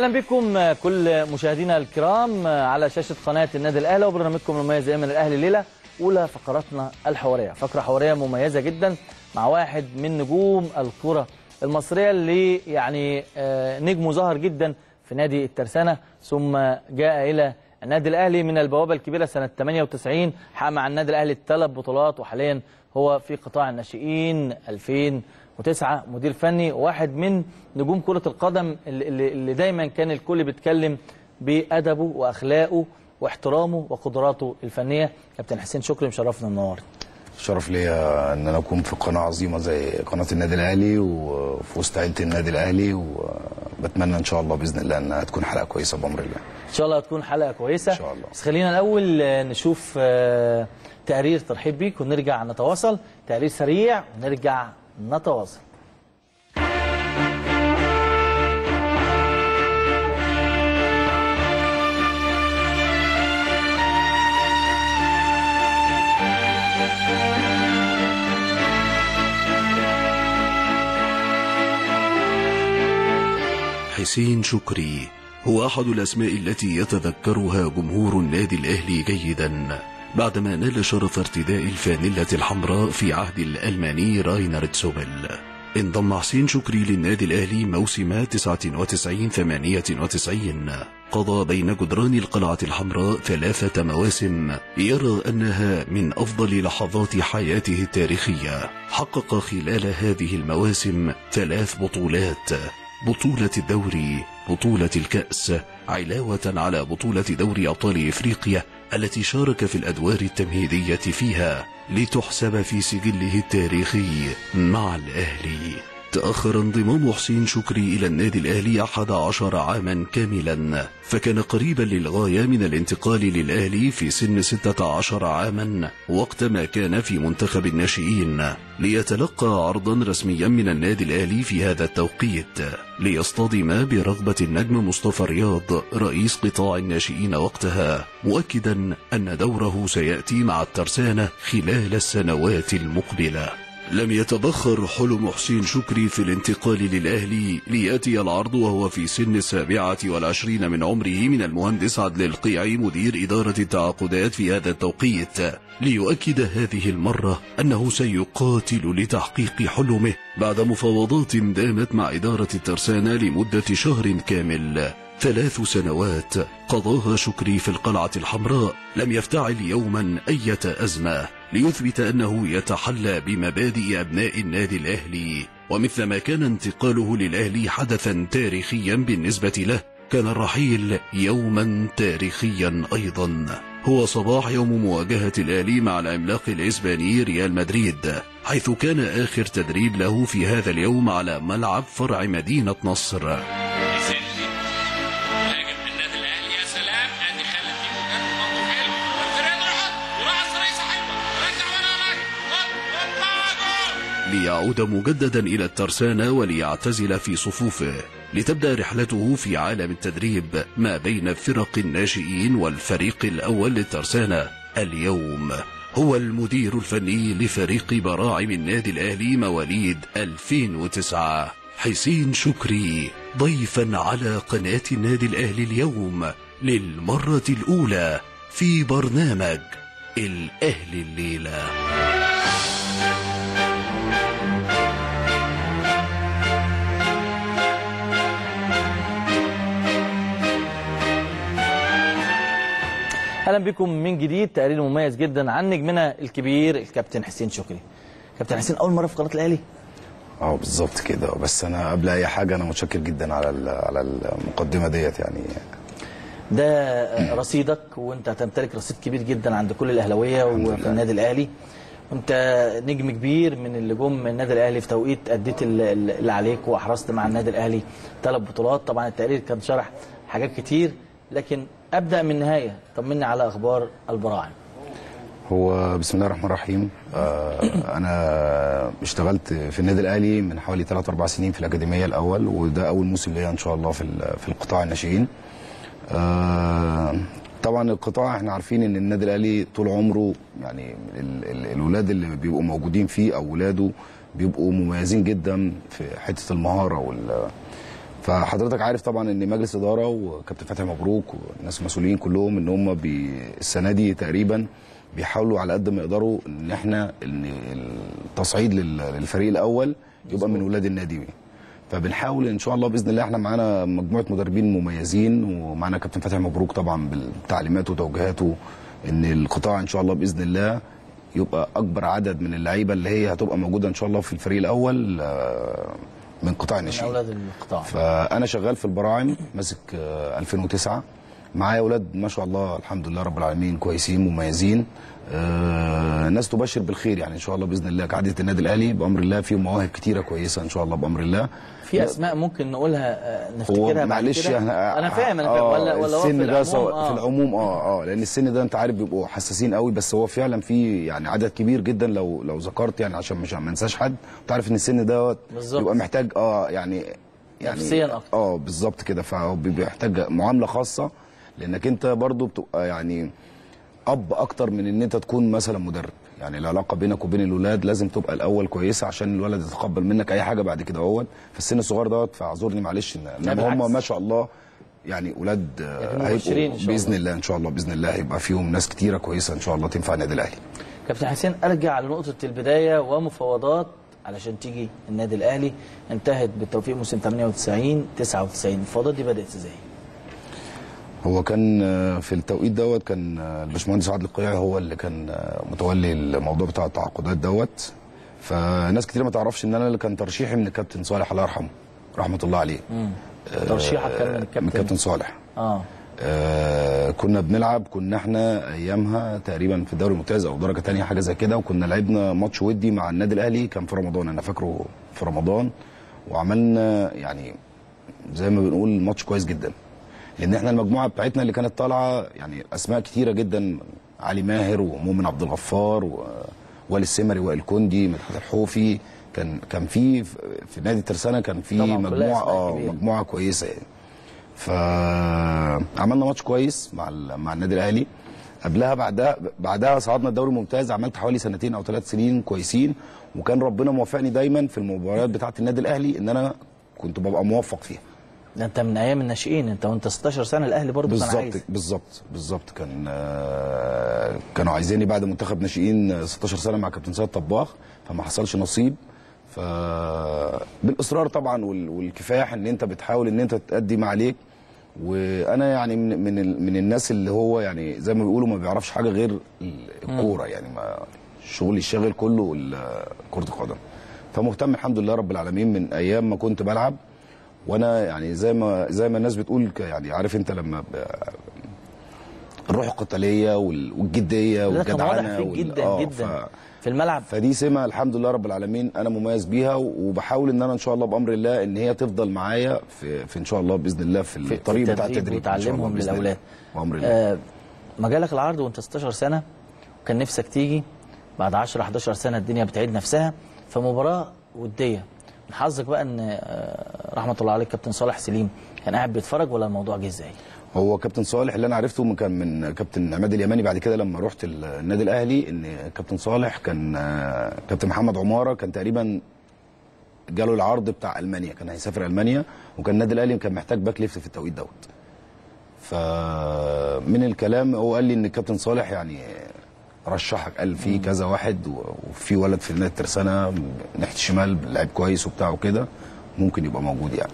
أهلا بكم كل مشاهدينا الكرام على شاشة قناة النادي الأهلي وبرنامجكم المميز دائما الأهلي الليلة أولى فقراتنا الحوارية. فقرة حوارية مميزة جدا مع واحد من نجوم الكرة المصرية اللي يعني آه، نجمه ظهر جدا في نادي الترسانة ثم جاء إلى النادي الأهلي من البوابة الكبيرة سنة 98 حقق مع النادي الأهلي ثلاث بطولات وحاليا هو في قطاع الناشئين 2009 مدير فني واحد من نجوم كرة القدم اللي, اللي دايما كان الكل بيتكلم بأدبه وأخلاقه واحترامه وقدراته الفنية. كابتن حسين شكري مشرفنا النهارده. شرف ليا إن أنا أكون في قناة عظيمة زي قناة النادي الأهلي وفي وسط عيلة النادي الأهلي وبتمنى إن شاء الله بإذن الله إنها تكون حلقة كويسة بأمر الله. إن شاء الله هتكون حلقة كويسة. إن شاء الله. بس خلينا الأول آه، نشوف آه، تقرير ترحيب بيك ونرجع نتواصل. تقرير سريع ونرجع نتواصل. حسين شكري هو أحد الأسماء التي يتذكرها جمهور النادي الأهلي جيدا. بعدما نال شرف ارتداء الفانيلة الحمراء في عهد الألماني راينر تسوبل. انضم حسين شكري للنادي الأهلي موسم 99-98 قضى بين جدران القلعة الحمراء ثلاثة مواسم يرى أنها من أفضل لحظات حياته التاريخية. حقق خلال هذه المواسم ثلاث بطولات. بطولة الدوري بطولة الكأس علاوة على بطولة دوري أبطال إفريقيا التي شارك في الأدوار التمهيدية فيها لتحسب في سجله التاريخي مع الأهلي. تأخر انضمام حسين شكري إلى النادي الأهلي أحد عشر عاما كاملا فكان قريبا للغاية من الانتقال للأهلي في سن ستة عشر عاما وقتما كان في منتخب الناشئين ليتلقى عرضا رسميا من النادي الأهلي في هذا التوقيت ليصطدم برغبة النجم مصطفى رياض رئيس قطاع الناشئين وقتها مؤكدا أن دوره سيأتي مع الترسانة خلال السنوات المقبلة. لم يتبخر حلم حسين شكري في الانتقال للأهلي ليأتي العرض وهو في سن السابعة والعشرين من عمره من المهندس عدل القيعي مدير إدارة التعاقدات في هذا التوقيت. ليؤكد هذه المرة أنه سيقاتل لتحقيق حلمه بعد مفاوضات دامت مع إدارة الترسانة لمدة شهر كامل. ثلاث سنوات قضاها شكري في القلعة الحمراء لم يفتعل يوما أية أزمة. ليثبت أنه يتحلى بمبادئ أبناء النادي الأهلي ومثلما كان انتقاله للأهلي حدثا تاريخيا بالنسبة له كان الرحيل يوما تاريخيا أيضا. هو صباح يوم مواجهة الأهلي مع العملاق الإسباني ريال مدريد حيث كان آخر تدريب له في هذا اليوم على ملعب فرع مدينة نصر. ليعود مجددا إلى الترسانة وليعتزل في صفوفه لتبدأ رحلته في عالم التدريب ما بين فرق الناشئين والفريق الأول للترسانة. اليوم هو المدير الفني لفريق براعم النادي الأهلي مواليد 2009 حسين شكري ضيفا على قناة النادي الأهلي اليوم للمرة الأولى في برنامج الأهلي الليلة. أهلا بكم من جديد. تقرير مميز جدا عن نجمنا الكبير الكابتن حسين شكري. كابتن حسين أول مرة في قناة الأهلي؟ آه بالظبط كده. بس أنا قبل أي حاجة أنا متشكر جدا على على المقدمة ديت يعني. ده رصيدك وأنت هتمتلك رصيد كبير جدا عند كل الأهلاوية وفي النادي الأهلي. وأنت نجم كبير من اللي جم من النادي الأهلي في توقيت أديت ال- ال- اللي عليك وأحرزت مع النادي الأهلي ثلاث بطولات. طبعا التقرير كان شرح حاجات كتير لكن أبدأ من النهاية. طمني على أخبار البراعم. هو بسم الله الرحمن الرحيم. آه أنا اشتغلت في النادي الأهلي من حوالي 3 4 سنين في الأكاديمية الأول وده أول موسم ليا إن شاء الله في في القطاع الناشئين. آه طبعا القطاع إحنا عارفين إن النادي الأهلي طول عمره يعني ال ال الولاد اللي بيبقوا موجودين فيه أو ولاده بيبقوا مميزين جدا في حتة المهارة وال فحضرتك عارف طبعا إن مجلس إدارة وكابتن فتحي مبروك والناس المسؤولين كلهم إن هم السنة دي تقريبا بيحاولوا على قد ما يقدروا إن إحنا إن التصعيد لل- للفريق الأول يبقى من ولاد النادي. فبنحاول إن شاء الله بإذن الله إحنا معانا مجموعة مدربين مميزين ومعانا كابتن فتحي مبروك طبعا بالتعليمات وتوجيهاته إن القطاع إن شاء الله بإذن الله يبقى أكبر عدد من اللعيبة اللي هي هتبقى موجودة إن شاء الله في الفريق الأول آه، من قطاع من الناشئين أولاد القطاع فأنا شغال في البراعم ماسك آه، 2009 معايا أولاد ما شاء الله الحمد لله رب العالمين كويسين مميزين. آه، ناس تبشر بالخير يعني إن شاء الله بإذن الله. كعاده النادي الأهلي بأمر الله فيهم مواهب كتيرة كويسة إن شاء الله بأمر الله. في أسماء ممكن نقولها آه، نفتكرها معلش إحنا أنا فاهم أنا فاهم. آه، ولا ولا السن في ده العموم؟ سواء آه. في العموم آه آه لأن السن ده أنت عارف بيبقوا حساسين قوي بس هو فعلا في يعني عدد كبير جدا لو لو ذكرت يعني عشان مش ما انساش حد. تعرف إن السن ده. بيبقى محتاج آه يعني يعني نفسياً أكتر. آه بالظبط كده. فهو بيحتاج معاملة خاصة لأنك أنت برضو بتبقى يعني أب أكتر من إن أنت تكون مثلا مدرب يعني العلاقة بينك وبين الولاد لازم تبقى الأول كويسة عشان الولد يتقبل منك أي حاجة بعد كده اهوت في السن الصغير دوت فاعذرني معلش إن- إنما. هم ما شاء الله يعني ولاد آه، هيبقوا إن شاء بإذن الله. الله إن شاء الله بإذن الله هيبقى فيهم ناس كتيرة كويسة إن شاء الله تنفع النادي الأهلي كابتن حسين أرجع لنقطة البداية ومفاوضات علشان تيجي النادي الأهلي انتهت بالتوفيق موسم 98 99 المفاوضات دي بدأت إزاي؟ هو كان آه، في التوقيت دوت كان آه، الباشمهندس عادل القيعي هو اللي كان آه، متولي الموضوع بتاع التعاقدات دوت. فناس كتير ما تعرفش إن أنا اللي كان ترشيحي من الكابتن صالح الله يرحمه رحمة الله عليه. ترشيحك كان من الكابتن؟ من الكابتن صالح. آه. آه كنا بنلعب كنا إحنا أيامها تقريبا في الدوري الممتاز أو درجة تانية حاجة زي كده وكنا لعبنا ماتش ودي مع النادي الأهلي كان في رمضان أنا فاكره في رمضان. وعملنا يعني زي ما بنقول ماتش كويس جدا. لأن إحنا المجموعة بتاعتنا اللي كانت طالعة يعني أسماء كتيرة جدا علي ماهر ومؤمن عبد الغفار ووالي السمري وائل كندي مدحت الحوفي. كان كان في في نادي ترسانة كان في مجموعة آه. مجموعة كويسة. يعني فعملنا ماتش كويس مع مع النادي الأهلي. قبلها بعدها بعدها صعدنا الدوري الممتاز عملت حوالي سنتين أو ثلاث سنين كويسين. وكان ربنا موفقني دايما في المباريات بتاعة النادي الأهلي إن أنا كنت ببقى موفق فيها. ده انت من أيام الناشئين انت وانت 16 سنة الأهلي برضه كان عايز. بالظبط بالظبط. كان آه، كانوا عايزيني بعد منتخب ناشئين آه، 16 سنة مع كابتن سيد طباخ فما حصلش نصيب. ف بالإصرار طبعا وال- والكفاح إن أنت بتحاول إن أنت تأدي ما عليك. وأنا يعني من من, من الناس اللي هو يعني زي ما بيقولوا ما بيعرفش حاجة غير ال- الكورة يعني ما شغلي الشاغل كله كرة القدم. فمهتم الحمد لله رب العالمين من أيام ما كنت بلعب. وأنا يعني زي ما زي ما الناس بتقول يعني عارف انت لما الروح القتالية وال- والجدية والجدعنة وال- جدا آه، جدا. ف- في الملعب. فدي سمة الحمد لله رب العالمين أنا مميز بيها وبحاول إن أنا إن شاء الله بأمر الله إن هي تفضل معايا في, في إن شاء الله بإذن الله في الطريق بتاع التدريب وتعلمهم. للأولاد. بأمر الله. آه ما جالك العرض وأنت 16 سنة وكان نفسك تيجي بعد 10 11 سنة الدنيا بتعيد نفسها فمباراه ودية. من حظك بقى إن آه رحمة الله عليك كابتن صالح سليم كان قاعد بيتفرج ولا الموضوع جه إزاي؟ هو كابتن صالح اللي أنا عرفته من- كان من كابتن عماد اليماني بعد كده لما رحت ال- النادي الأهلي إن كابتن صالح كان آه، كابتن محمد عمارة كان تقريبا جاله العرض بتاع ألمانيا كان هيسافر ألمانيا وكان النادي الأهلي كان محتاج back left في التوقيت دوت. فمن الكلام هو قال لي إن الكابتن صالح يعني رشحك قال في كذا واحد وفي ولد في نادي الترسانة ناحية الشمال لعيب كويس وبتاع وكده. ممكن يبقى موجود يعني.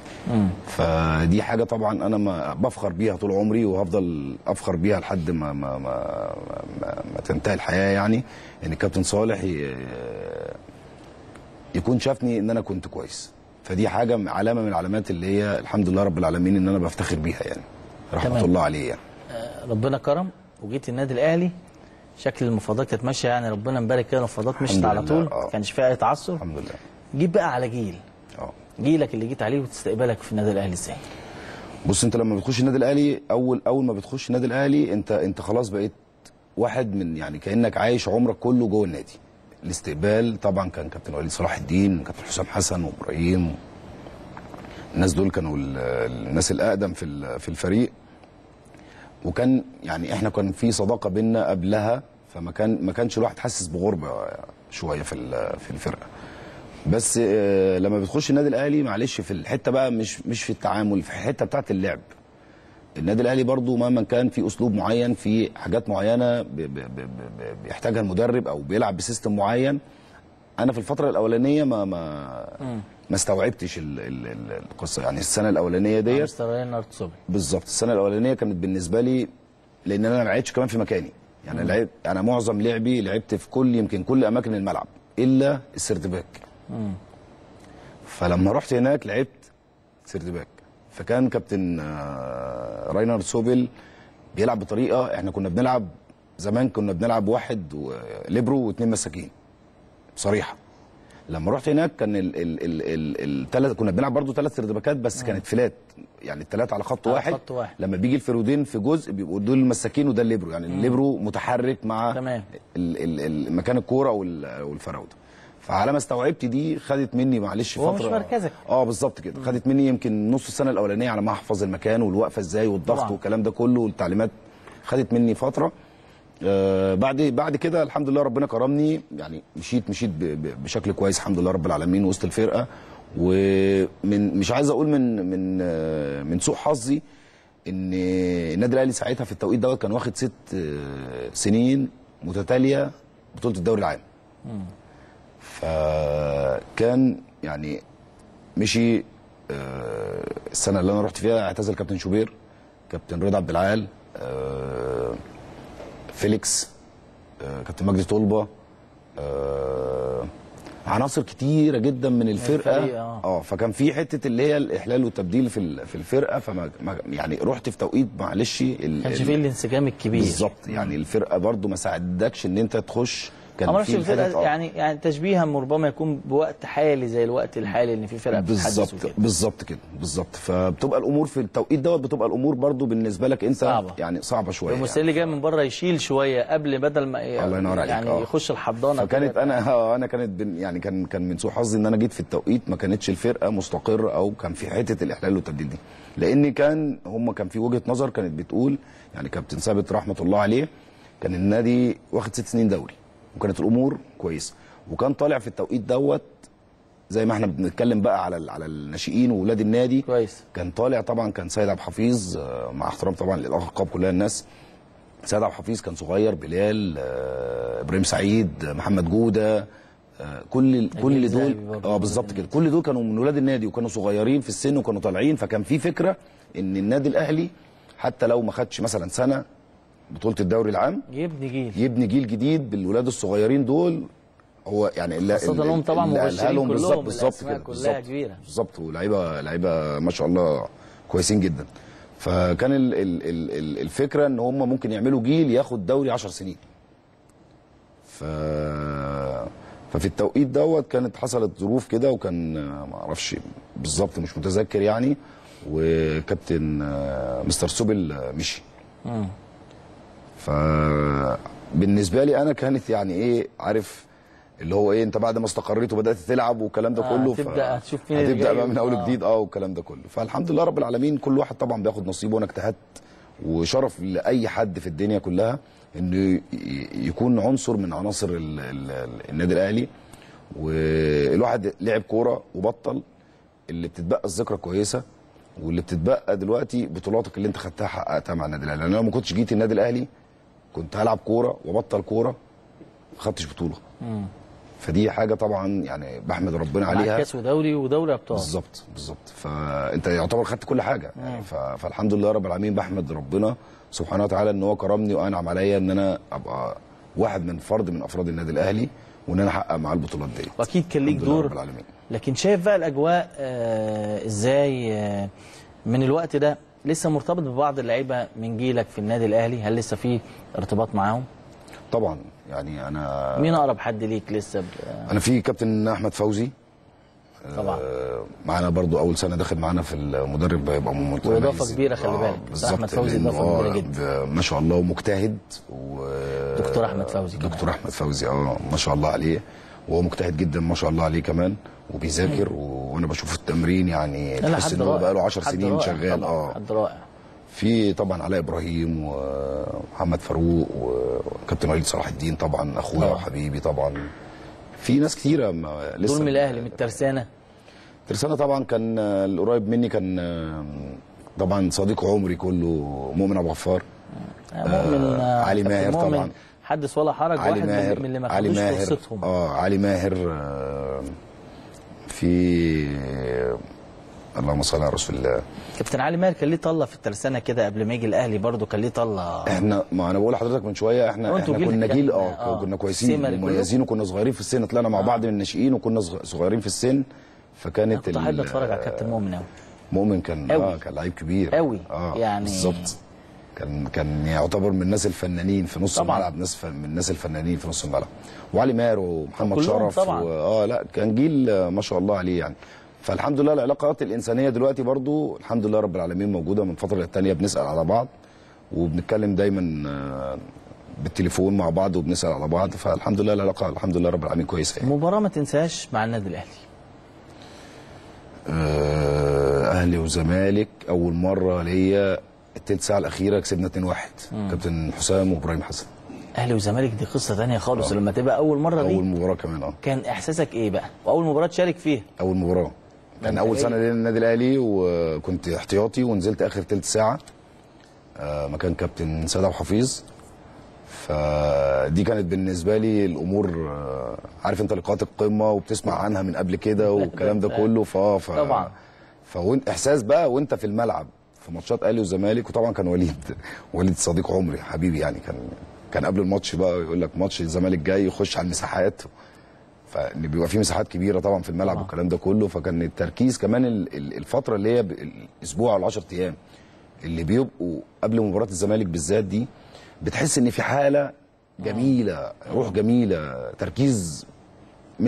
فدي حاجة طبعا أنا ما بفخر بيها طول عمري وهفضل أفخر بيها لحد ما ما ما, ما, ما تنتهي الحياة يعني. إن الكابتن صالح ي- يكون شافني إن أنا كنت كويس. فدي حاجة علامة من العلامات اللي هي الحمد لله رب العالمين إن أنا بفتخر بيها يعني. رحمة تمام. الله عليه يعني. آه ربنا كرم وجيت النادي الأهلي. شكل المفاوضات كانت ماشية يعني ربنا مبارك كده المفاوضات مشت على طول آه. ما كانش فيها أي تعثر. الحمد لله. جيت بقى على جيل. جيلك اللي جيت عليه وتستقبلك في النادي الأهلي إزاي؟ بص أنت لما بتخش النادي الأهلي أول أول ما بتخش النادي الأهلي أنت أنت خلاص بقيت واحد من يعني كأنك عايش عمرك كله جوه النادي. الاستقبال طبعا كان كابتن وليد صلاح الدين كابتن حسام حسن وإبراهيم. الناس دول كانوا ال- الناس الأقدم في في الفريق. وكان يعني إحنا كان في صداقة بينا قبلها فما كان ما كانش الواحد حاسس بغربة شوية في في الفرقة. بس آه، لما بتخش النادي الأهلي معلش في الحتة بقى مش مش في التعامل في الحتة بتاعه اللعب. النادي الأهلي برضو مهما كان في أسلوب معين في حاجات معينة بيحتاجها المدرب أو بيلعب ب system معين. أنا في الفترة الأولانية ما ما ما استوعبتش ال- ال- ال- القصة. يعني السنة الأولانية ديت بالظبط. السنة الأولانية كانت بالنسبة لي لأن أنا ما لعبتش كمان في مكاني. يعني لعب أنا معظم لعبي لعبت في كل يمكن كل أماكن الملعب إلا ال third back فلما رحت هناك لعبت third back. فكان كابتن آه، راينر سوبل بيلعب بطريقة إحنا كنا بنلعب زمان كنا بنلعب واحد ليبرو واثنين مساكين. صريحة. لما رحت هناك كان ال ال ال ال كنا بنلعب برضو ثلاث third باكات بس كانت flat. يعني الثلاثه على خط على واحد. خط واحد. لما بيجي الفروادين في جزء بيبقوا دول المساكين وده الليبرو. يعني الليبرو متحرك مع تمام. ال ال ال مكان الكورة وال- والفراودة. فعلى ما استوعبت دي خدت مني معلش فتره مش مركزك. آه بالظبط كده. خدت مني يمكن نص السنة الأولانية على ما أحفظ المكان والوقفة إزاي والضغط طبعاً. والكلام ده كله والتعليمات. خدت مني فترة. آه بعد بعد كده الحمد لله ربنا كرمني. يعني مشيت مشيت ب- ب- بشكل كويس الحمد لله رب العالمين وسط الفرقة. ومن مش عايز أقول من من آه من سوء حظي إن النادي الأهلي ساعتها في التوقيت دوت كان واخد ست آه سنين متتالية بطولة الدوري العام. فكان يعني مشي آه، السنة اللي أنا رحت فيها اعتزل كابتن شوبير كابتن رضا عبد العال آه، فيليكس آه، كابتن مجدي طلبة عناصر كتيرة جدا من الفرقة. الفريق، آه. آه فكان في حتة اللي هي الإحلال والتبديل في في الفرقة فما ما- يعني رحت في توقيت معلش ما كانش فيه الانسجام الكبير. بالظبط. يعني الفرقة برضو ما ساعدتش إن أنت تخش كان ما في. يعني يعني تشبيها ربما يكون بوقت حالي زي الوقت الحالي ان في فرقة بتتحدث بالظبط بالظبط كده بالظبط فبتبقى الأمور في التوقيت دوت بتبقى الأمور برضو بالنسبة لك أنت صعبة. يعني صعبة شوية المستر اللي جاي من بره يشيل شوية قبل بدل ما الله ينور عليك، يعني آه. يخش الحضانة فكانت. أنا آه أنا كانت يعني كان كان من سوء حظي إن أنا جيت في التوقيت ما كانتش الفرقة مستقرة أو كان في حتة الإحلال والتبديل دي لأن كان هم كان في وجهة نظر كانت بتقول يعني كابتن ثابت رحمة الله عليه كان النادي واخد ست سنين دوري وكانت الأمور كويسة. وكان طالع في التوقيت دوت زي ما إحنا بنتكلم بقى على على الناشئين واولاد النادي. كويس. كان طالع طبعا كان سيد عبد الحفيظ آه، مع احترام طبعا للالقاب كلها الناس. سيد عبد الحفيظ كان صغير بلال آه، إبراهيم سعيد آه، محمد جودة كل كل دول. آه بالظبط. كده. كل دول كانوا من ولاد النادي وكانوا صغيرين في السن وكانوا طالعين. فكان في فكرة إن النادي الأهلي حتى لو ما خدش مثلا سنة بطولة الدوري العام. يبني جيل. يبني جيل جديد بالولاد الصغيرين دول. هو يعني اللي خاصة إنهم طبعا مبشرين لهم بالظبط كلهم، بالظبط كلها كبيرة. بالظبط ولاعيبه لعيبة ما شاء الله كويسين جدا. فكان ال ال ال ال الفكرة إن هم ممكن يعملوا جيل ياخد دوري 10 سنين. ف ففي التوقيت دوت كانت حصلت ظروف كده وكان ما أعرفش بالظبط مش متذكر يعني. وكابتن مستر سوبل مشي. فبالنسبة لي أنا كانت يعني إيه عارف اللي هو إيه أنت بعد ما استقريت وبدأت تلعب والكلام ده آه، كله هتبدأ تشوف اللي هتبدأ بقى من أول آه. جديد آه والكلام ده كله. فالحمد لله رب العالمين كل واحد طبعا بياخد نصيبه وأنا اجتهدت وشرف لأي حد في الدنيا كلها إنه يكون عنصر من عناصر ال ال النادي الأهلي. والواحد لعب كورة وبطل اللي بتتبقى الذكرى كويسة واللي بتتبقى دلوقتي بطولاتك اللي أنت خدتها حققتها مع النادي الأهلي. لأن أنا لو ما كنتش جيت النادي الأهلي كنت هلعب كورة وأبطل كورة ما خدتش بطولة. فدي حاجة طبعا يعني بحمد ربنا عليها. كأس ودوري ودوري أبطال. بالظبط بالظبط. فأنت يعتبر خدت كل حاجة. يعني. فالحمد لله رب العالمين بحمد ربنا سبحانه وتعالى إن هو كرمني وأنعم عليا إن أنا أبقى واحد من فرد من أفراد النادي الأهلي وإن أنا أحقق معاه البطولات دي وأكيد كان ليك دور. لكن شايف بقى الأجواء آه إزاي آه من الوقت ده لسه مرتبط ببعض اللعيبة من جيلك في النادي الأهلي؟ هل لسه في ارتباط معاهم؟ طبعا يعني أنا مين أقرب حد ليك لسه ب- آه، أنا في كابتن أحمد فوزي. طبعا. آه، معانا برضو أول سنة داخل معانا في المدرب هيبقى ممتاز وإضافة كبيرة خلي بالك. بالظبط. أحمد فوزي كبيرة آه، جدا. ما شاء الله ومجتهد و دكتور أحمد فوزي. دكتور أحمد فوزي آه ما شاء الله عليه. وهو مجتهد جدا ما شاء الله عليه كمان. وبيذاكر. وأنا بشوف التمرين يعني تحس إن هو رائع. بقاله 10 حد سنين رائع شغال. آه. حد رائع. في طبعا علاء إبراهيم ومحمد فاروق وكابتن وليد صلاح الدين طبعا أخويا. وحبيبي طبعا. في ناس كتيرة ما لسه دول من الأهلي من الترسانة. ترسانة طبعا كان آه، القريب مني كان آه، طبعا صديق عمري كله مؤمن أبو غفار. مؤمن آه، علي كابتن ماهر طبعا. حدث ولا حرج علي واحد ماهر من اللي ما علي خدوش فرصتهم. آه علي ماهر آه، في اللهم صل على رسول الله. كابتن علي ماهر كان ليه طلة في الترسانه كده قبل ما يجي الأهلي برضه؟ كان ليه طلة؟ إحنا ما أنا بقول لحضرتك من شوية إحنا إحنا كنا جيل آه، آه كنا كويسين السمري كله. مميزين وكنا صغيرين في السن طلعنا مع بعض من الناشئين وكنا صغ- صغيرين في السن. فكانت كنت أحب أتفرج على كابتن مؤمن قوي مؤمن كان أوي. آه كان لعيب كبير. أوي. آه يعني- بالظبط. كان كان يعتبر من الناس الفنانين في نص. الملعب ناس. من الناس الفنانين في نص الملعب وعلي ماهر ومحمد شرف طبعاً. و... آه لا كان جيل ما شاء الله عليه يعني فالحمد لله العلاقات الإنسانية دلوقتي برضو الحمد لله رب العالمين موجودة من فترة للتانية بنسأل على بعض وبنتكلم دايما آه، بالتليفون مع بعض وبنسأل على بعض فالحمد لله العلاقة الحمد لله رب العالمين كويسة يعني. مباراة ما تنساش مع النادي الأهلي آه، أهلي وزمالك أول مرة ليا التلت ساعة الأخيرة كسبنا 2-1 كابتن حسام وإبراهيم حسن. أهلي وزمالك دي قصة ثانية خالص. لما تبقى أول مرة أول دي مباراة كمان آه. كان إحساسك إيه بقى؟ وأول مباراة تشارك فيها. أول مباراة. كان أول. سنة ليا النادي الأهلي وكنت احتياطي ونزلت آخر تلت ساعة. آه، مكان كابتن سيد ابو حفيظ فدي كانت بالنسبة لي الأمور آه، عارف أنت لقاءات القمة وبتسمع عنها من قبل كده والكلام ده كله. ف طبعا. فوانت إحساس بقى وأنت في الملعب. في ماتشات أهلي وزمالك وطبعا كان وليد وليد صديق عمري حبيبي يعني كان كان قبل الماتش بقى يقول لك ماتش الزمالك جاي يخش على المساحات. فإن بيبقى في مساحات كبيرة طبعا في الملعب طبعا. والكلام ده كله. فكان التركيز كمان ال- ال- الفترة اللي هي الأسبوع أو 10 أيام اللي بيبقوا قبل مباراة الزمالك بالذات دي بتحس إن في حالة جميلة روح جميلة تركيز 100%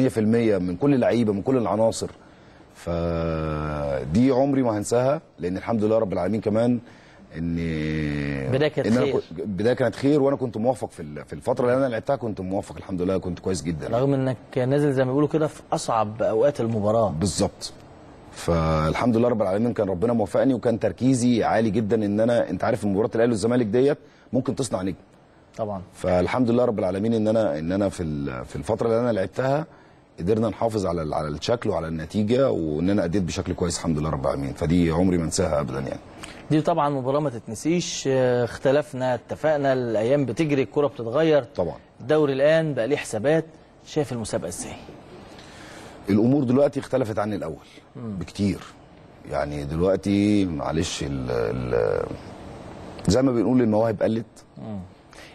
من كل اللعيبة من كل العناصر. فدي عمري ما هنساها لأن الحمد لله رب العالمين كمان إن بداية كانت خير. بداية كانت خير وأنا كنت موفق في في الفترة اللي أنا لعبتها كنت موفق الحمد لله كنت كويس جدا. رغم إنك نازل زي ما بيقولوا كده في أصعب أوقات المباراة. بالظبط. فالحمد لله رب العالمين كان ربنا موفقني وكان تركيزي عالي جدا إن أنا أنت عارف مباراة الأهلي والزمالك ديت ممكن تصنع نجم. طبعا. فالحمد لله رب العالمين إن أنا إن أنا في في الفترة اللي أنا لعبتها قدرنا نحافظ على على الشكل وعلى النتيجة وان أنا أديت بشكل كويس الحمد لله رب العالمين. فدي عمري ما انساها ابدا يعني. دي طبعا مباراة ما تتنسيش. آه، اختلفنا اتفقنا الأيام بتجري الكرة بتتغير. طبعا. الدوري الآن بقى ليه حسابات. شايف المسابقة إزاي؟ الأمور دلوقتي اختلفت عن الأول بكتير. يعني دلوقتي معلش ال ال زي ما بنقول المواهب قلت.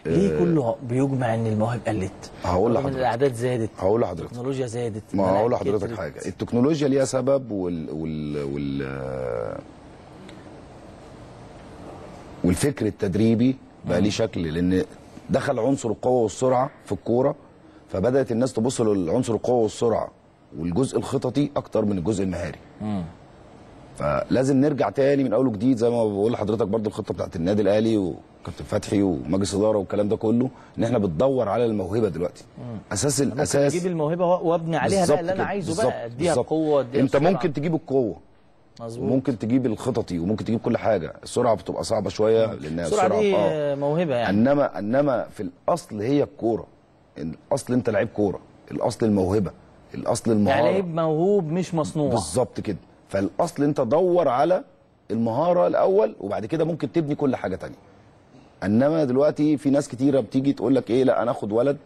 ليه كله بيجمع إن المواهب قلت. هقول لحضرتك. الأعداد زادت. هقول لحضرتك. التكنولوجيا زادت. ما هقول لحضرتك. حاجة. التكنولوجيا ليها سبب وال وال وال والفكر التدريبي بقى ليه شكل لأن دخل عنصر القوة والسرعة في الكورة فبدأت الناس تبص للعنصر القوة والسرعة والجزء الخططي أكتر من الجزء المهاري. فلازم نرجع تاني من أول وجديد زي ما بقول لحضرتك برضو الخطة بتاعت النادي الأهلي وكابتن فتحي ومجلس إدارة والكلام ده كله إن إحنا بتدور على الموهبة دلوقتي. أساس ممكن الاساس أجيب الموهبة وابني عليها بقى اللي أنا عايزه بقى اديها. قوة اديها أنت. ممكن تجيب القوة. مظبوط. ممكن تجيب الخططي وممكن تجيب كل حاجة. السرعة بتبقى صعبة شوية لأنها السرعة دي آه، موهبة يعني. انما إنما في الأصل هي الكورة. الأصل أنت لعيب كورة. الأصل الموهبة. الأصل المهارة. يعني لعيب موهوب مش مصنوع؟ بالظبط كده. فالأصل أنت دور على المهارة الأول وبعد كده ممكن تبني كل حاجة تانية. انما دلوقتي في ناس كتيرة بتيجي تقول لك إيه لا أنا آخد ولد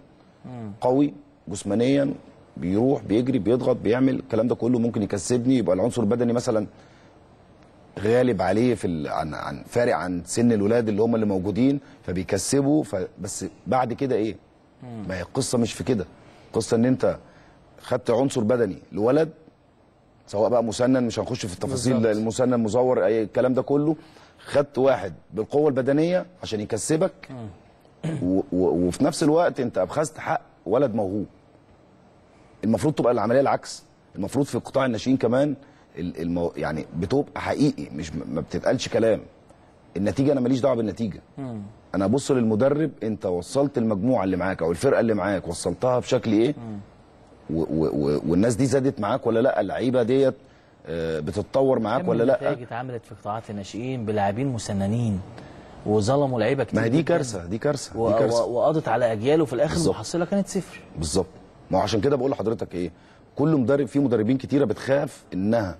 قوي جسمانيا بيروح بيجري بيضغط بيعمل الكلام ده كله ممكن يكسبني يبقى العنصر البدني مثلا غالب عليه في ال... عن عن فارق عن سن الولاد اللي هم اللي موجودين فبيكسبوا ف... بس بعد كده إيه؟ ما هي القصة مش في كده القصة إن أنت خدت عنصر بدني لولد سواء بقى مسنن مش هنخش في التفاصيل. المسنن مزور أي الكلام ده كله خدت واحد بالقوة البدنية عشان يكسبك. وفي نفس الوقت انت ابخذت حق ولد موهوب. المفروض تبقى العملية العكس. المفروض في قطاع الناشئين كمان ال- المو... يعني بتبقى حقيقي مش ما بتتقالش كلام. النتيجة أنا ماليش دعوة بالنتيجة. أنا ابص للمدرب أنت وصلت المجموعة اللي معاك أو الفرقة اللي معاك وصلتها بشكل إيه؟ و... و... و... والناس دي زادت معاك ولا لأ؟ اللعيبة ديت بتتطور معاك ولا لأ؟ نتائج اتعملت في قطاعات الناشئين بلاعبين مسننين وظلموا لعيبة كتير ما هي دي. كارثة دي كارثة و- دي كارثة. وقضت على اجيال وفي الآخر. المحصلة كانت صفر. بالظبط. ما هو عشان كده بقول لحضرتك إيه كل مدرب في مدربين كتيرة بتخاف إنها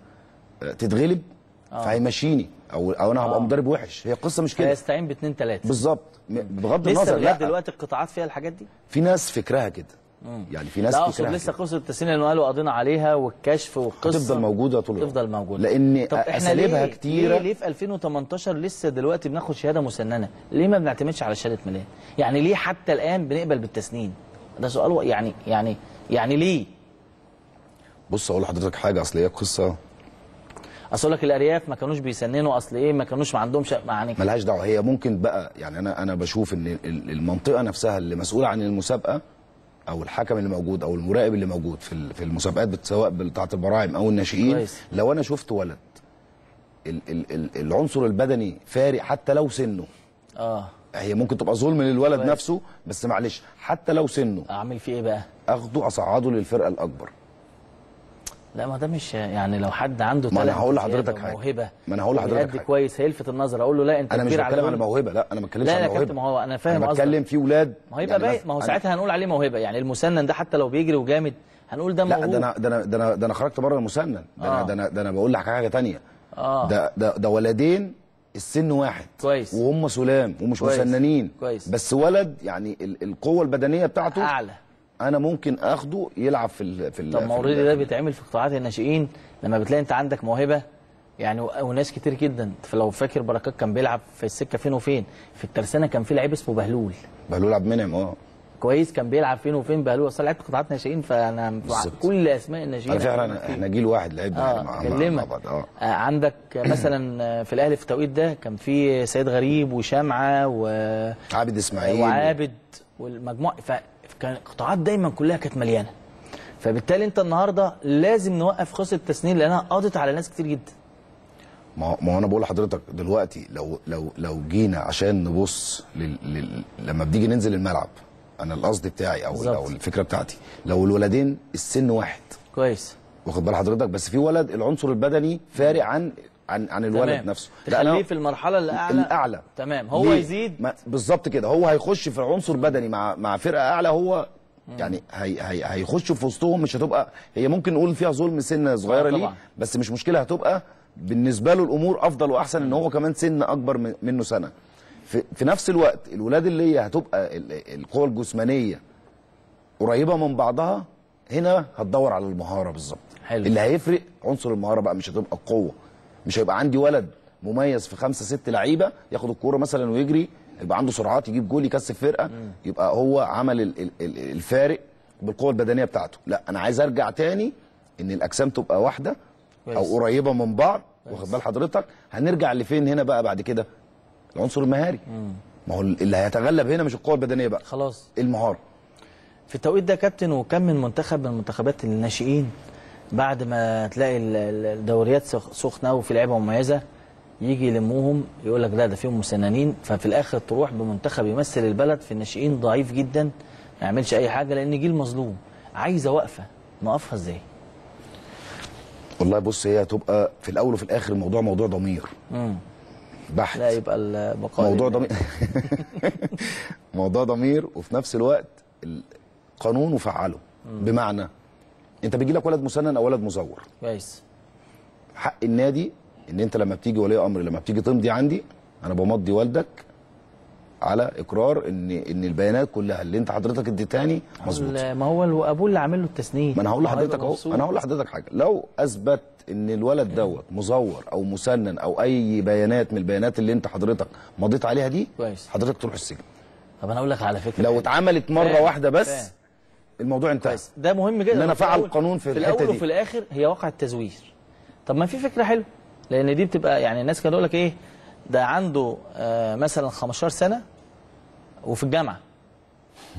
آه، تتغلب فهيمشيني أو أو أنا هبقى آه. مدرب وحش. هي القصة مش كده. فيستعين باثنين ثلاثة بالظبط. بغض لسه النظر لغاية لأ. دلوقتي القطاعات فيها الحاجات دي؟ في ناس فكرها كده. يعني في ناس لا اقصد لسه. قصة التسنين اللي قالوا قضينا عليها والكشف والقصة هتفضل موجودة طول الوقت. تفضل موجودة. لأن طب إحنا أساليبها ليه كتيرة. ليه, ليه في 2018 لسه دلوقتي بناخد شهادة مسننة؟ ليه ما بنعتمدش على شهادة ميلاد؟ يعني ليه حتى الآن بنقبل بالتسنين؟ ده سؤال يعني يعني يعني ليه؟ بص أقول لحضرتك حاجة أصل هي قصة. أصل لك الأرياف ما كانوش بيسننوا أصل إيه ما كانوش ما عندهمش يعني ملهاش دعوة. هي ممكن بقى يعني أنا أنا بشوف إن ال- المنطقة نفسها اللي مسؤولة عن المسابقة أو الحكم اللي موجود أو المراقب اللي موجود في في المسابقات سواء بتاعة البراعم أو الناشئين. لو أنا شفت ولد ال ال ال العنصر البدني فارق حتى لو سنه. آه. هي ممكن تبقى ظلم للولد كويس. نفسه بس معلش حتى لو سنه أعمل فيه إيه بقى؟ آخده أصعده للفرقة الأكبر. لا ما ده مش يعني لو حد عنده ما talent هقول لحضرتك حاجة. وموهبه ما أنا هقول لحضرتك حاجة. كويس هيلفت النظر أقول له لا أنت أنا مش بتكلم. على موهبة لا أنا ما بتكلمش لا على لا يا موهبة كابتن ما هو أنا فاهم أنا قصدك بتكلم في ولاد ما هو يبقى يعني ما هو ساعتها هنقول عليه موهبة يعني المسنن ده حتى لو بيجري وجامد هنقول ده لا موهوب ده أنا ده أنا ده أنا ده أنا, ده أنا خرجت بره المسنن ده أنا آه. ده أنا ده أنا بقول لك حاجة تانية آه ده ده ده ولدين السنة واحد كويس. وهم سلام ومش كويس. مسننين كويس. بس ولد يعني ال- القوة البدنية بتاعته أعلى أنا ممكن اخده يلعب في ال في ال طب ما already ده بيتعمل في قطاعات الناشئين لما بتلاقي انت عندك موهبة يعني وناس كتير جدا فلو فاكر بركات كان بيلعب في السكة فين وفين في الترسانة كان في لعيب اسمه بهلول. بهلول عبد المنعم آه. كويس كان بيلعب فين وفين بهلول اصل لعبت قطاعات ناشئين فأنا. كل أسماء الناشئين أنا إحنا جيل واحد لعبنا آه مع, بعض آه. آه عندك مثلا آه، في الأهلي في التوقيت ده كان في سيد غريب وشمعة و... عابد إسماعيل. وعابد والمجموعة فكان القطاعات دايما كلها كانت مليانة. فبالتالي أنت النهارده لازم نوقف قصه التسنين لأنها قضت على ناس كتير جدا. ما هو- أنا بقول لحضرتك دلوقتي لو لو لو جينا عشان نبص لل... لل... لما بنيجي ننزل الملعب أنا القصد بتاعي أو. أو الفكرة بتاعتي لو الولدين السن واحد. كويس. واخد بال حضرتك؟ بس في ولد العنصر البدني فارق عن عن عن الولد تمام. نفسه. تخليه في المرحلة الأعلى. الأعلى. تمام. هو ليه؟ يزيد. بالظبط كده. هو هيخش في عنصر بدني مع مع فرقة أعلى هو يعني هي هي هيخش في وسطهم. مش هتبقى هي ممكن نقول فيها ظلم سنه صغيرة آه ليه. بس مش مشكلة هتبقى بالنسبة له الأمور أفضل وأحسن إن هو كمان سن أكبر من- منه سنة. في, في نفس الوقت الولاد اللي هي هتبقى ال- القوه الجسمانية قريبة من بعضها هنا هتدور على المهارة بالظبط. حلو. اللي هيفرق عنصر المهارة بقى مش هتبقى القوه مش هيبقى عندي ولد مميز في خمسة ست لعيبة ياخد الكورة مثلا ويجري يبقى عنده سرعات يجيب جول يكسب فرقة يبقى هو عمل ال- ال- ال- الفارق بالقوة البدنية بتاعته. لا أنا عايز أرجع تاني إن الأجسام تبقى واحدة أو. قريبة من بعض. واخد بال حضرتك؟ هنرجع لفين هنا بقى بعد كده؟ العنصر المهاري. ما هو اللي هيتغلب هنا مش القوة البدنية بقى. خلاص. المهارة. في التوقيت ده كابتن وكم من منتخب من منتخبات الناشئين بعد ما تلاقي ال- ال- الدوريات سخ- سخنة وفي لعيبة مميزة يجي يلموهم يقول لك لا ده فيهم مسننين ففي الآخر تروح بمنتخب يمثل البلد في الناشئين ضعيف جدا ما يعملش أي حاجة لأن جيل مظلوم عايزة وقفة نوقفها إزاي؟ والله بص هي هتبقى في الأول وفي الآخر الموضوع موضوع ضمير مم. بحت لا يبقى البقاء موضوع. ضمير موضوع ضمير وفي نفس الوقت القانون وفعله بمعنى انت بيجي لك ولد مسنن أو ولد مزور كويس حق النادي ان انت لما بتيجي ولي أمر لما بتيجي تمضي عندي أنا بمضي والدك على اقرار ان ان البيانات كلها اللي انت حضرتك اديتهاني مظبوطه ما هو ابوه اللي عامل له التسنين ما أنا هقول لحضرتك اهو. أنا هقول لحضرتك حاجة لو اثبت ان الولد دوت مزور أو مسنن أو اي بيانات من البيانات اللي انت حضرتك مضيت عليها دي كويس. حضرتك تروح السجن طب أنا أقول لك على فكرة لو. اتعملت مرة واحدة بس. الموضوع انتهى. كويس ده مهم جدا. في أفعل الأول- قانون في في الأول دي. وفي الآخر هي واقع التزوير. طب ما في فكرة حلوة لأن دي بتبقى يعني الناس كانوا يقول لك إيه ده عنده آه مثلا 15 سنة وفي الجامعة.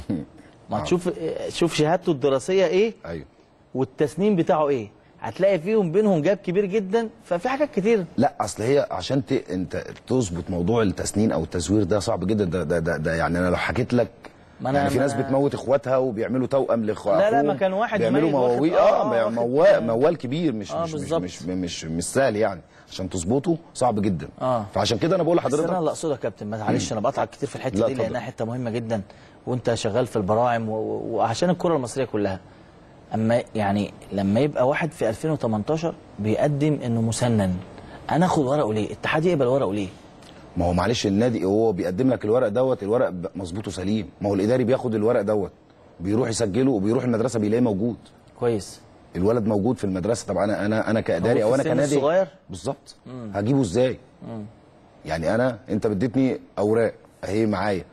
ما تشوف شوف شهادته الدراسية إيه أيوه. والتسنين بتاعه إيه. هتلاقي فيهم بينهم جاب كبير جدا ففي حاجات كتير. لا أصل هي عشان ت... أنت تظبط موضوع التسنين أو التزوير ده صعب جدا. ده ده, ده, ده يعني أنا لو حكيت لك ما يعني في ناس بتموت إخواتها وبيعملوا توأم لاخواتهم لا، لا، ما كان واحد بيعملوا مواويل آه, آه، موال موال كبير مش آه، مش, مش. مش مش مش سهل يعني عشان تظبطه صعب جدا آه. فعشان كده أنا بقول بس أنا لحضرتك اللي اقصدها يا كابتن معلش أنا بقطعك كتير في الحتة لا، دي. لأنها حتة مهمة جدا وأنت شغال في البراعم وعشان الكرة المصرية كلها أما يعني لما يبقى واحد في 2018 بيقدم إنه مسنن أنا آخد ورقه ليه اتحاد يقبل ورقه ليه ما هو معلش النادي هو بيقدم لك الورق دوت الورق مظبوط وسليم. ما هو الإداري بياخد الورق دوت بيروح يسجله وبيروح المدرسة بيلاقيه موجود. كويس. الولد موجود في المدرسة. طب أنا أنا أنا كإداري أو أنا كنادي الصغير؟ بالظبط. هجيبه إزاي؟ يعني أنا أنت اديتني أوراق أهي معايا.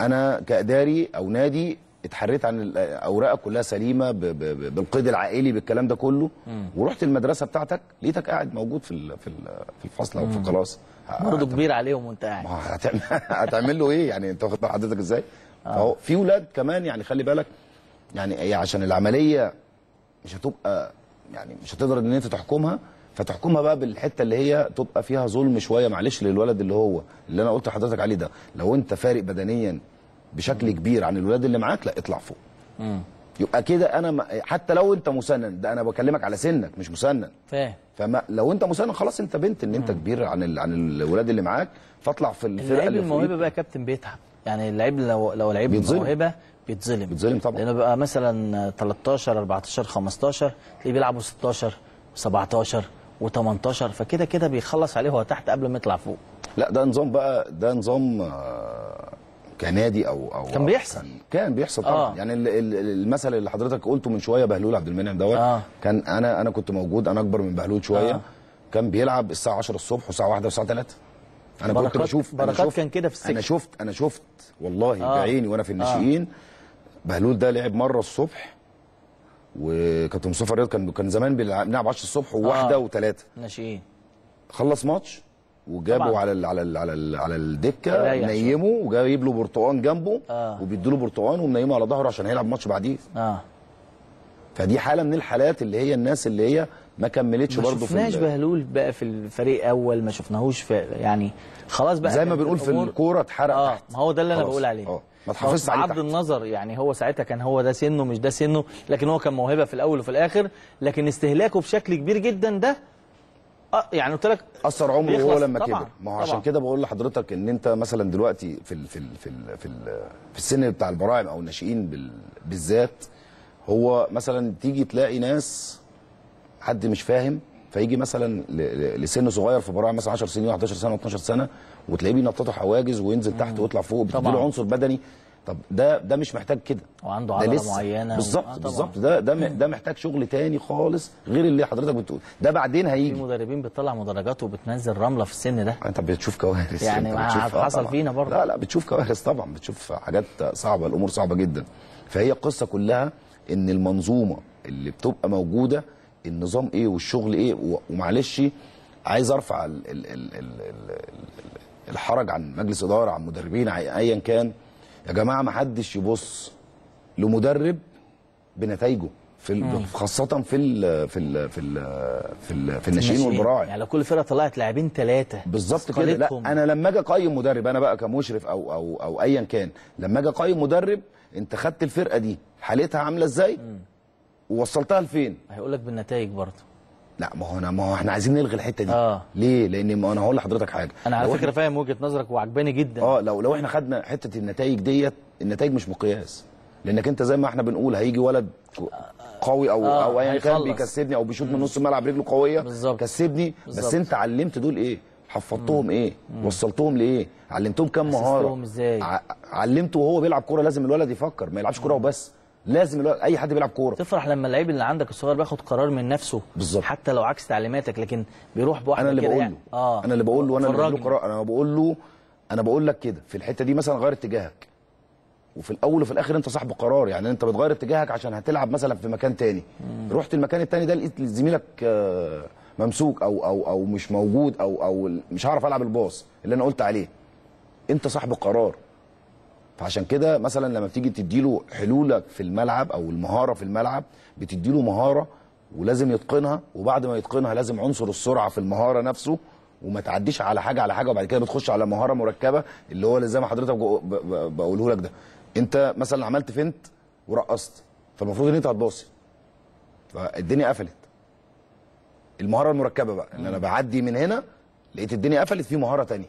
أنا كإداري أو نادي اتحريت عن أوراقك كلها سليمة بالقيد العائلي بالكلام ده كله ورحت المدرسة بتاعتك لقيتك قاعد موجود في ال- في ال- في الفصل أو في الكلاس. برضه كبير عليهم وانت قاعد. هتعمل هتعمل له إيه؟ يعني أنت واخد حضرتك إزاي؟ فهو في ولاد كمان يعني خلي بالك يعني هي عشان العملية مش هتبقى يعني مش هتقدر إن أنت تحكمها فتحكمها بقى بالحتة اللي هي تبقى فيها ظلم شوية معلش للولد اللي هو اللي أنا قلت لحضرتك عليه ده. لو أنت فارق بدنيا بشكل كبير عن الولاد اللي معاك لا اطلع فوق. يبقى كده أنا ما- حتى لو أنت مسنن ده أنا بكلمك على سنك مش مسنن. فاهم. فما لو أنت مسنن خلاص أنت بنت إن أنت كبير عن ال... عن الولاد اللي معاك فاطلع في الفرقة اللعيب الموهبة. بقى كابتن بيتعب يعني اللعيب لو لو لعيب. موهبه بيتظلم. بيتظلم طبعا. لأنه بقى مثلا 13 14 15 تلاقيه بيلعبوا 16 17 و18 فكده كده بيخلص عليه هو تحت قبل ما يطلع فوق. لا ده نظام بقى ده نظام آه، كنادي أو أو كان بيحصل. كان, كان بيحصل طبعا آه. آه. يعني ال- ال- المثل اللي حضرتك قلته من شوية بهلول عبد المنعم دوت آه. آه. كان أنا أنا كنت موجود أنا أكبر من بهلول شوية آه. آه. كان بيلعب الساعة 10 الصبح والساعة 1 والساعة 3 أنا كنت بركات- بشوف أنا بركات شفت كان كده في السجن. أنا شفت أنا شفت والله آه. آه. بعيني وأنا في الناشئين آه. بهلول ده لعب مرة الصبح وكابتن مصطفى رياض كان كان زمان بيلعب بنلعب 10 الصبح وواحدة آه. وثلاثه ناشئين خلص ماتش وجابه طبعاً. على ال على ال على ال على الدكة. نيمه وجايب له برتقان جنبه آه. وبيديله برتقان ومنيمه على ظهره عشان هيلعب ماتش بعديه آه فدي حالة من الحالات اللي هي الناس اللي هي ما كملتش ما برضه في شفناش ال- بهلول بقى في الفريق أول ما شفناهوش في يعني خلاص بقى زي ما بنقول في الكورة اتحرق آه تحت ما هو ده اللي أنا. بقول عليه آه ما تحافظش عليه بغض النظر يعني هو ساعتها كان هو ده سنه مش ده سنه لكن هو كان موهبة في الأول وفي الآخر لكن استهلاكه بشكل كبير جدا ده آه يعني قلت لك أثر عمره وهو لما طبعاً، كبر ما هو. عشان كده بقول لحضرتك إن أنت مثلا دلوقتي في ال في ال في ال في, ال في السن بتاع البراعم أو الناشئين بال- بالذات هو مثلا تيجي تلاقي ناس حد مش فاهم فيجي مثلا لسن صغير في براعم مثلا 10 سنين 11 سنة 12 سنة وتلاقيه بينططوا حواجز وينزل تحت ويطلع فوق. بتديله عنصر بدني طب ده ده مش محتاج كده وعنده ده عضلة لسه. معينة بالظبط آه. بالظبط ده ده ده محتاج شغل تاني خالص غير اللي حضرتك بتقول ده بعدين في هيجي مدربين بتطلع مدرجات وبتنزل رملة في السن ده انت بتشوف كوارث يعني آه حصل. فينا برضه. لا لا بتشوف كوارث طبعا بتشوف حاجات صعبة الأمور صعبة جدا فهي القصة كلها إن المنظومة اللي بتبقى موجودة النظام إيه والشغل إيه ومعلش عايز أرفع ال ال ال ال ال الحرج عن مجلس إدارة عن مدربين ايا كان يا جماعة ما حدش يبص لمدرب بنتائجه في خاصة في ال في ال في ال في, ال في الناشئين والبراعم. يعني لو كل فرقة طلعت لاعبين ثلاثة بالظبط كده. لا أنا لما أجي أقيم مدرب أنا بقى كمشرف أو أو أو ايا كان لما أجي أقيم مدرب أنت خدت الفرقة دي حالتها عاملة إزاي؟ ووصلتها لفين؟ هيقول لك بالنتائج برضه. لا ما هو أنا ما هو إحنا عايزين نلغي الحتة دي. آه. ليه؟ لأن ما أنا هقول لحضرتك حاجة. أنا على فكرة فاهم وجهة نظرك وعجباني جدا. آه لو لو إحنا خدنا حتة النتائج ديت النتائج مش مقياس. لأنك أنت زي ما إحنا بنقول هيجي ولد قوي أو آه، أو ايا كان. بيكسبني أو بيشوط من نص الملعب رجله قوية بالظبط. كسبني. بس أنت علمت دول إيه؟ حفظتهم إيه؟ وصلتهم لإيه؟ علمتهم كام مهارة؟ ع- علمته وهو بيلعب كورة لازم الولد يفكر ما يلعبش كورة وبس. لازم الولد أي حد بيلعب كورة. تفرح لما اللعيب اللي عندك الصغير بياخد قرار من نفسه بالظبط. حتى لو عكس تعليماتك لكن بيروح بواحدة أنا اللي كده بقول يعني. له. آه. أنا اللي بقول له أنا اللي بقول له. قرار. أنا بقول له أنا بقول لك كده في الحتة دي مثلا غير اتجاهك. وفي الأول وفي الآخر أنت صاحب قرار يعني أنت بتغير اتجاهك عشان هتلعب مثلا في مكان تاني. رحت المكان التاني ده لقيت زميلك آه، ممسوك أو أو أو مش موجود أو أو مش هعرف ألعب الباص اللي أنا قلت عليه. أنت صاحب القرار فعشان كده مثلا لما بتيجي تديله حلولك في الملعب أو المهارة في الملعب بتديله مهارة ولازم يتقنها وبعد ما يتقنها لازم عنصر السرعة في المهارة نفسه وما تعديش على حاجة على حاجة وبعد كده بتخش على مهارة مركبة اللي هو اللي زي ما حضرتك بقوله لك ده. أنت مثلا عملت فنت ورقصت فالمفروض إن أنت هتباصي. فالدنيا قفلت. المهارة المركبة بقى إن أنا بعدي من هنا لقيت الدنيا قفلت في مهارة تانية.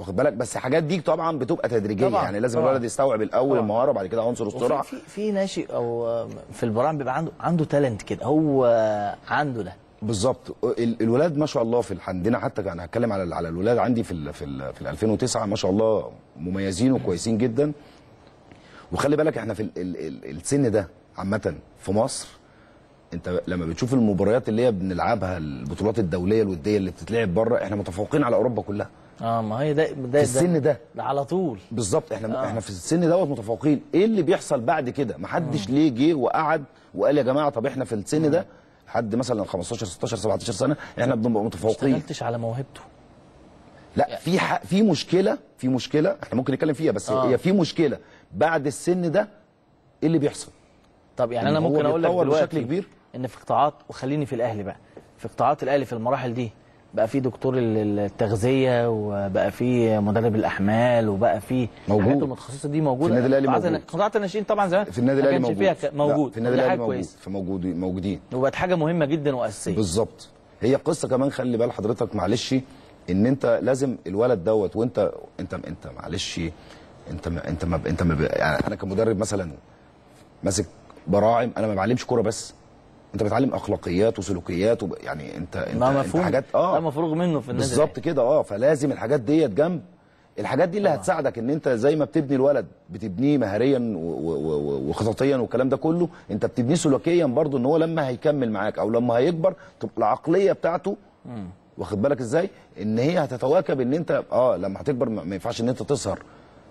واخد بالك؟ بس الحاجات دي طبعا بتبقى تدريجية. طبعاً، يعني لازم. الولد يستوعب الأول طبعاً. المهارة بعد كده عنصر السرعة. في, في ناشئ أو في البراعم بيبقى عنده عنده تالنت كده. هو عنده ده. بالظبط. ال- الولاد ما شاء الله في عندنا حتى أنا هتكلم على على الولاد عندي في ال في ال في ال 2009 ما شاء الله مميزين وكويسين جدا. وخلي بالك إحنا في ال ال ال السن ده عامة في مصر انت لما بتشوف المباريات اللي هي بنلعبها البطولات الدولية الودية اللي بتتلعب بره إحنا متفوقين على أوروبا كلها. آه ما هي ده ده في السن ده. ده على طول. بالظبط إحنا آه. إحنا في السن دوت متفوقين. إيه اللي بيحصل بعد كده؟ ما حدش ليه جه وقعد وقال يا جماعة طب إحنا في السن ده لحد مثلا 15 16 17 سنة إحنا بنبقى ما متفوقين. اشتغلتش على موهبته. لا في ح... في مشكلة في مشكلة إحنا ممكن نتكلم فيها بس آه. هي في مشكلة بعد السن ده إيه اللي بيحصل؟ طب يعني أنا ممكن أقول لك دلوقتي بشكل كبير؟ إن في قطاعات وخليني في الأهلي بقى في قطاعات الأهلي في المراحل دي. بقى في دكتور ال- التغذية وبقى في مدرب الأحمال وبقى في موجود. المتخصصة دي موجودة. في النادي قطاعات موجود. قطاعات الناشئين طبعا زمان في النادي الأهلي موجود. فيها موجود. في النادي الأهلي موجود. كويسة. فموجودين موجودين. وبقت حاجة مهمة جدا وأساسية. بالظبط. هي قصة كمان خلي بال حضرتك معلش إن أنت لازم الولد دوت وأنت أنت أنت معلش أنت ما أنت ما أنت ما يعني أنا كمدرب مثلا ماسك براعم أنا ما بعلمش كورة بس. انت بتعلم اخلاقيات وسلوكيات وب... يعني انت انت, ما انت حاجات آه. مفروغ منه في النادي. بالظبط كده آه. فلازم الحاجات ديت جنب. الحاجات دي اللي هتساعدك ان انت زي ما بتبني الولد بتبنيه مهاريا وخططيا والكلام ده كله انت بتبنيه سلوكيا برضو ان هو لما هيكمل معاك أو لما هيكبر تبقى العقلية بتاعته واخد بالك إزاي؟ ان هي هتتواكب ان انت آه لما هتكبر ما ما ينفعش ان انت تسهر.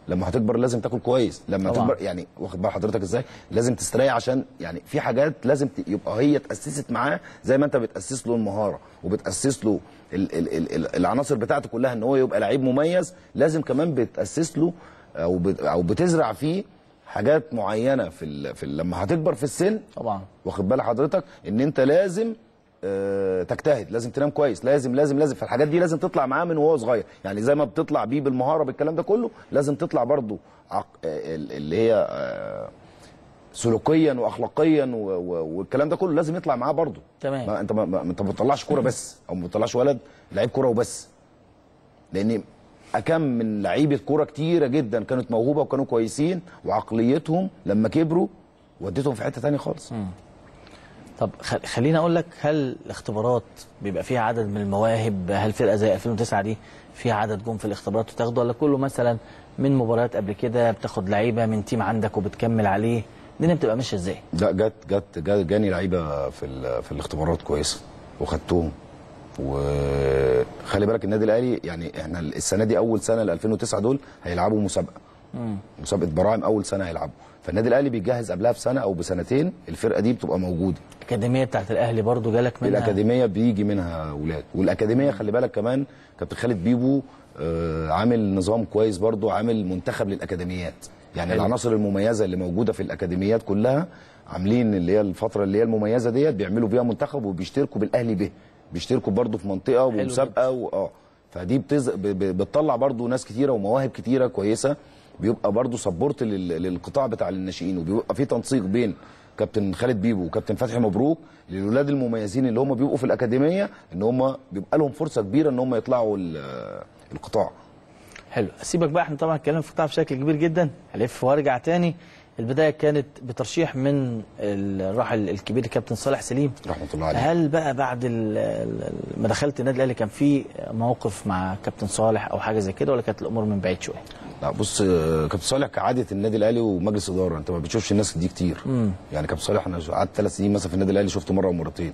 لما هتكبر لازم تاكل كويس. لما طبعاً. تكبر يعني واخد بال حضرتك إزاي؟ لازم تستريح عشان يعني في حاجات لازم يبقى هي اتاسست معاه زي ما انت بتأسس له المهارة وبتأسس له ال ال ال ال العناصر بتاعته كلها ان هو يبقى لعيب مميز. لازم كمان بتأسس له أو أو بتزرع فيه حاجات معينة في ال في ال لما هتكبر في السن طبعا. واخد بال حضرتك ان انت لازم تجتهد لازم تنام كويس لازم لازم لازم. فالحاجات دي لازم تطلع معاه من وهو صغير. يعني زي ما بتطلع بيه بالمهارة بالكلام ده كله لازم تطلع برضو عق... آه، ال- اللي هي آه، سلوكيا واخلاقيا. والكلام ده كله لازم يطلع معاه برضو. تمام. ما انت ما... ما... انت ما بتطلعش كورة بس أو ما بتطلعش ولد لعيب كورة وبس. لأن أكم من لعيبة كورة كتيرة جدا كانت موهوبة وكانوا كويسين وعقليتهم لما كبروا وديتهم في حتة تانية خالص. طب خل- خليني أقول لك هل الاختبارات بيبقى فيها عدد من المواهب؟ هل فرقة زي 2009 دي فيها عدد جم في الاختبارات وتاخده؟ ولا كله مثلا من مباريات قبل كده بتاخد لعيبة من تيم عندك وبتكمل عليه؟ الدنيا بتبقى ماشية إزاي؟ لا جت جت جاني لعيبة في في الاختبارات كويسة وخدتهم. وخلي بالك النادي الأهلي يعني إحنا السنة دي أول سنة ل 2009 دول هيلعبوا مسابقة. مسابقه براعم أول سنة هيلعبوا. فالنادي الأهلي بيجهز قبلها بسنة أو بسنتين الفرقة دي بتبقى موجودة. الأكاديمية بتاعت الأهلي برضو جالك منها؟ الأكاديمية بيجي منها أولاد. والأكاديمية خلي بالك كمان كابتن خالد بيبو آه، عامل نظام كويس برضو عامل منتخب للأكاديميات. يعني حلو. العناصر المميزة اللي موجودة في الأكاديميات كلها عاملين اللي هي الفترة اللي هي المميزة ديت بيعملوا بيها منتخب وبيشتركوا بالأهلي به. بيشتركوا برضو في منطقة ومسابقة واه فدي بتز... بتطلع برضو ناس كتيرة ومواهب كتيرة كويسة. بيبقى برضو سبورت لل... للقطاع بتاع الناشئين وبيبقى في تنسيق بين كابتن خالد بيبو وكابتن فتحي مبروك للاولاد المميزين اللي هم بيبقوا في الأكاديمية إن هم بيبقى لهم فرصة كبيرة إن هم يطلعوا ال- القطاع. حلو. اسيبك بقى إحنا طبعا اتكلمنا في القطاع بشكل كبير جدا. هلف وارجع تاني. البداية كانت بترشيح من الراحل الكبير الكابتن صالح سليم. رحمة الله عليه. هل بقى بعد ما دخلت النادي الأهلي كان في موقف مع كابتن صالح أو حاجة زي كده ولا كانت الأمور من بعيد شوية؟ لا بص كابتن صالح كعادة النادي الأهلي ومجلس إدارة. أنت ما بتشوفش الناس دي كتير. يعني كابتن صالح أنا قعدت ثلاث سنين مثلا في النادي الأهلي شفته مرة ومرتين.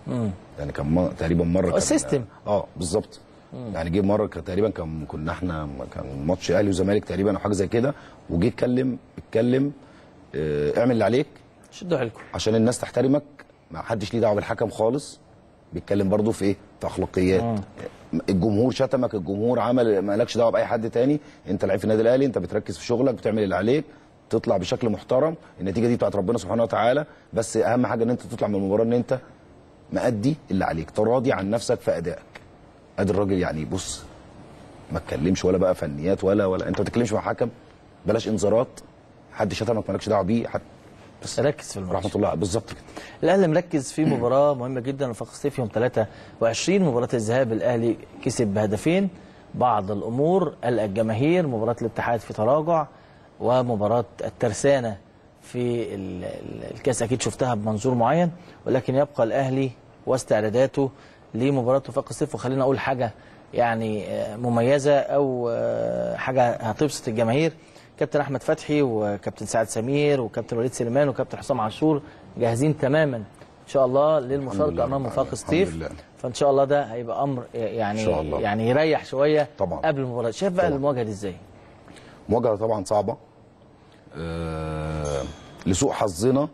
يعني كان تقريبا مرة كان السيستم. آه بالظبط. يعني جه مرة تقريبا كان كنا إحنا كان ماتش أهلي وزمالك تقريبا أو حاجة زي كده. وجه اتكلم اتكلم آه اعمل اللي عليك. شدوا حيلكم. عشان الناس تحترمك. ما حدش ليه دعوة بالحكم خالص. بيتكلم برضه في إيه؟ في اخلاقيات الجمهور شتمك الجمهور عمل مالكش دعوة بأي حد تاني. أنت لعيب في النادي الأهلي أنت بتركز في شغلك بتعمل اللي عليك تطلع بشكل محترم. النتيجة دي بتاعت ربنا سبحانه وتعالى. بس أهم حاجة إن أنت تطلع من المباراة إن أنت مأدي اللي عليك تراضي عن نفسك في أدائك. أدي الراجل يعني بص ما تكلمش ولا بقى فنيات ولا ولا. أنت ما تتكلمش مع حكم بلاش إنذارات. حد شتمك مالكش دعوة بيه حد بس ركز في الماتش رحمة الله بالظبط كده. الأهلي مركز في مباراة مهمة جدا وفاق الصيف يوم 23 مباراة الذهاب الأهلي كسب بهدفين. بعض الأمور الجماهير مباراة الاتحاد في تراجع ومباراة الترسانة في ال- ال- الكاس أكيد شفتها بمنظور معين. ولكن يبقى الأهلي واستعداداته لمباراة وفاق الصيف. وخلينا أقول حاجة يعني آه، مميزة أو آه، حاجة هتبسط الجماهير. كابتن أحمد فتحي وكابتن سعد سمير وكابتن وليد سليمان وكابتن حسام عاشور جاهزين تماما إن شاء الله للمشاركة أمام وفاق لله. فإن شاء الله ده هيبقى أمر يعني إن شاء الله. يعني يريح شوية طبعاً. قبل المباراة شايف بقى طبعاً. المواجهة دي إزاي مواجهة طبعا صعبة آه لسوء حظنا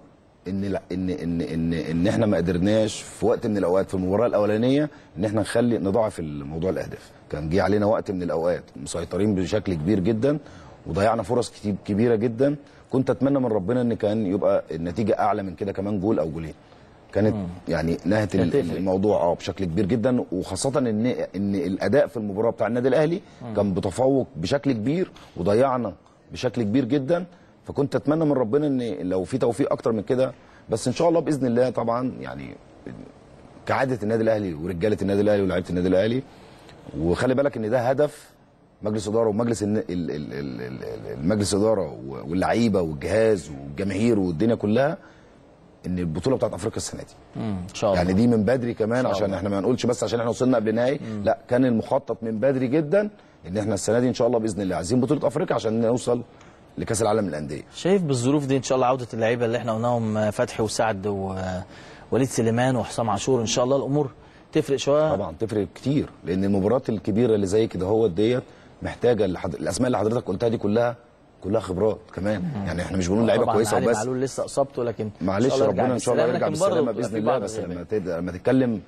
إن لا إن إن إن إن إحنا ما قدرناش في وقت من الأوقات في المباراة الأولانية إن إحنا نخلي نضاعف الموضوع الأهداف كان جه علينا وقت من الأوقات مسيطرين بشكل كبير جدا وضيعنا فرص كتير كبيرة جدا. كنت أتمنى من ربنا إن كان يبقى النتيجة أعلى من كده كمان جول أو جولين. كانت يعني نهت. الموضوع آه بشكل كبير جدا. وخاصة ان إن الأداء في المباراة بتاع النادي الأهلي كان بتفوق بشكل كبير وضيعنا بشكل كبير جدا. فكنت أتمنى من ربنا إن لو في توفيق أكتر من كده بس إن شاء الله بإذن الله طبعا يعني كعادة النادي الأهلي ورجالة النادي الأهلي ولاعيبة النادي الأهلي. وخلي بالك إن ده هدف مجلس إدارة ومجلس الن- ال- ال- ال- ال- المجلس إدارة واللعيبة والجهاز والجماهير والدنيا كلها إن البطولة بتاعت أفريقيا السنة دي. إن شاء الله. يعني دي من بدري كمان عشان الله. إحنا ما نقولش بس عشان إحنا وصلنا قبل النهائي. لا كان المخطط من بدري جدا إن إحنا السنة دي إن شاء الله بإذن الله عايزين بطولة أفريقيا عشان نوصل لكأس العالم للأندية. شايف بالظروف دي إن شاء الله عودة اللعيبة اللي إحنا قلناهم فتحي وسعد ووليد سليمان وحسام عاشور إن شاء الله الأمور تفرق شوية. طبعا تفرق كتير لأن المباريات الكبيرة اللي زي كده هو ديت محتاجة لحد... الأسماء اللي حضرتك قلتها دي كلها كلها خبرات كمان. يعني إحنا مش بنقول لعيبة كويسة علي وبس. معلول لسه إصابته لكن معلش ربنا إن شاء الله يرجع بالسلامه بإذن الله. بس. لما تد... لما تتكلم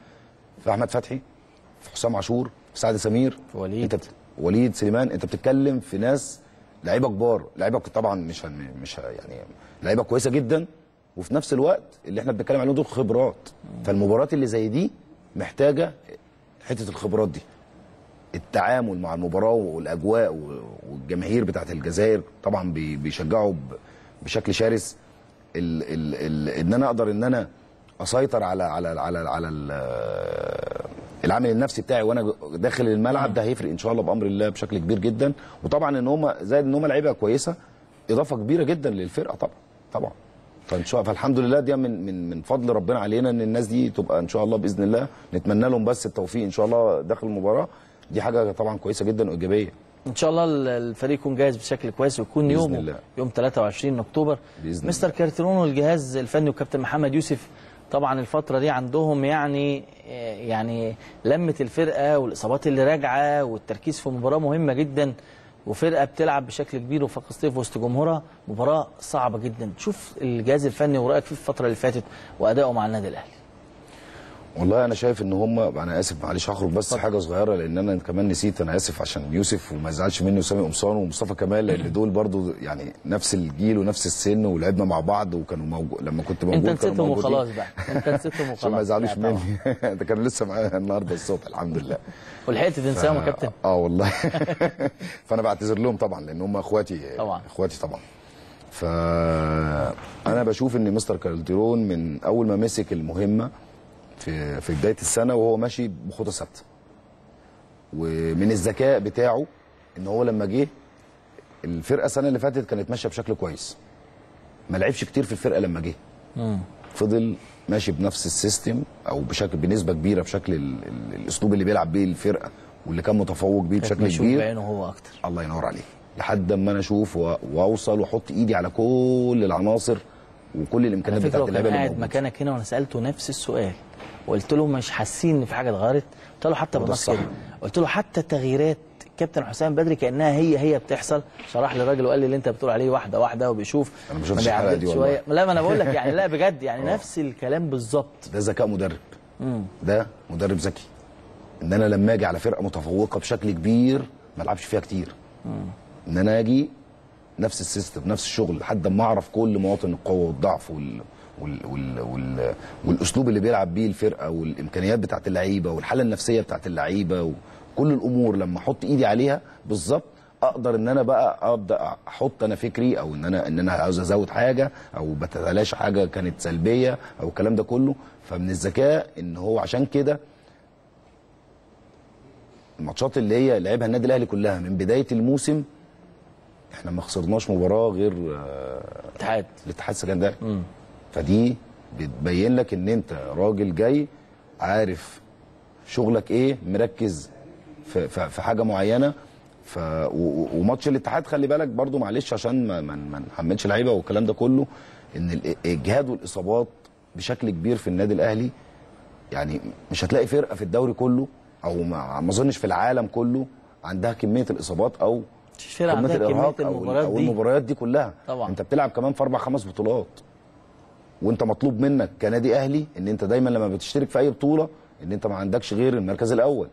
في أحمد فتحي في حسام عاشور في سعد سمير في وليد. أنت بت... وليد سليمان أنت بتتكلم في ناس لعيبة كبار. لعيبة طبعا مش هن... مش ه... يعني لعيبة كويسة جدا. وفي نفس الوقت اللي إحنا بنتكلم عليهم دول خبرات. فالمباريات اللي زي دي محتاجة حتة الخبرات دي. التعامل مع المباراة والأجواء والجماهير بتاعت الجزائر طبعا بي- بيشجعوا بشكل شرس. ال ال ال إن أنا أقدر إن أنا أسيطر على على على على ال- العامل النفسي بتاعي وأنا داخل الملعب ده هيفرق إن شاء الله بأمر الله بشكل كبير جدا. وطبعا إن هم زائد إن هم لعيبة كويسة إضافة كبيرة جدا للفرقة طبعا طبعا. فإن شاء فالحمد لله دي من من من فضل ربنا علينا إن الناس دي تبقى إن شاء الله بإذن الله. نتمنى لهم بس التوفيق إن شاء الله داخل المباراة. دي حاجة طبعا كويسة جدا وإيجابية. إن شاء الله ال- الفريق يكون جاهز بشكل كويس ويكون يوم الله. يوم 23 أكتوبر. بإذن مستر كارتيرون والجهاز الفني وكابتن محمد يوسف طبعا الفترة دي عندهم يعني يعني لمة الفرقة والإصابات اللي راجعة والتركيز في مباراة مهمة جدا وفرقة بتلعب بشكل كبير وفاق الصيف وسط جمهورها. مباراة صعبة جدا. شوف الجهاز الفني ورأيك فيه في الفترة اللي فاتت وادائه مع النادي الأهلي. والله أنا شايف إن هم أنا آسف معلش هخرج بس حاجة صغيرة لأن أنا كمان نسيت أنا آسف عشان يوسف وما يزعلش مني وسامي قمصان ومصطفى كمال لأن دول برضو يعني نفس الجيل ونفس السن ولعبنا مع بعض وكانوا موجود لما كنت موجود أنت نسيتهم. وخلاص بقى. أنت نسيتهم وخلاص. عشان ما يزعلوش طبعاً. مني. ده كانوا لسه معايا النهارده الصبح الحمد لله. ولحقت تنساهم يا كابتن. آه والله. فأنا بعتذر لهم طبعا لأن هم أخواتي طبعاً. أخواتي طبعا. فانا بشوف إن مستر كالديرون من أول ما مسك المهمة في في بداية السنة وهو ماشي بخطى ثابتة. ومن الذكاء بتاعه إن هو لما جه الفرقة السنة اللي فاتت كانت ماشية بشكل كويس. ما لعبش كتير في الفرقة لما جه. فضل ماشي بنفس السيستم أو بشكل بنسبة كبيرة بشكل ال ال الأسلوب اللي بيلعب بيه الفرقة واللي كان متفوق بيه بشكل كبير. بعينه هو أكتر. الله ينور عليك. لحد اما أنا أشوف وأوصل وأحط إيدي على كل العناصر وكل الإمكانيات بتاعت اللعيبه اللي موجودة. مكانك هنا وأنا سألته نفس السؤال. وقلت له مش حاسين إن في حاجة اتغيرت؟ قلت له حتى بالنص. كده. قلت له حتى تغييرات كابتن حسام بدري كأنها هي هي بتحصل. شرح لي الراجل وقال لي اللي انت بتقول عليه واحدة واحدة وبيشوف. أنا ما الحلقة بيعدل دي شوية والله. لا ما أنا بقول لك يعني لا بجد يعني نفس الكلام بالظبط. ده ذكاء مدرب. ده مدرب ذكي. إن أنا لما أجي على فرقة متفوقة بشكل كبير ما ألعبش فيها كتير. إن أنا أجي نفس السيستم نفس الشغل لحد ما أعرف كل مواطن القوة والضعف وال وال وال وال والأسلوب اللي بيلعب بيه الفرقة والإمكانيات بتاعت اللعيبة والحالة النفسية بتاعت اللعيبة وكل الأمور لما أحط إيدي عليها بالظبط أقدر إن أنا بقى أبدأ أحط أنا فكري أو إن أنا إن أنا عاوز أزود حاجة أو بتتلاشى حاجة كانت سلبية أو الكلام ده كله. فمن الذكاء إن هو عشان كده الماتشات اللي هي لعبها النادي الأهلي كلها من بداية الموسم إحنا ما خسرناش مباراة غير آه، اتحاد. الاتحاد السكندري. فدي بتبين لك إن أنت راجل جاي عارف شغلك إيه مركز في, في, حاجة معينة ف وماتش الاتحاد خلي بالك برضو معلش عشان ما ما ما نحملش لعيبة والكلام ده كله إن ال- الاجهاد والإصابات بشكل كبير في النادي الأهلي يعني مش هتلاقي فرقة في الدوري كله أو ما أظنش في العالم كله عندها كمية الإصابات أو قمة عندها كمية المباريات دي. المباريات دي كلها طبعا. أنت بتلعب كمان في أربع خمس بطولات وانت مطلوب منك كنادي أهلي إن أنت دايما لما بتشترك في أي بطولة إن أنت ما عندكش غير المركز الأول.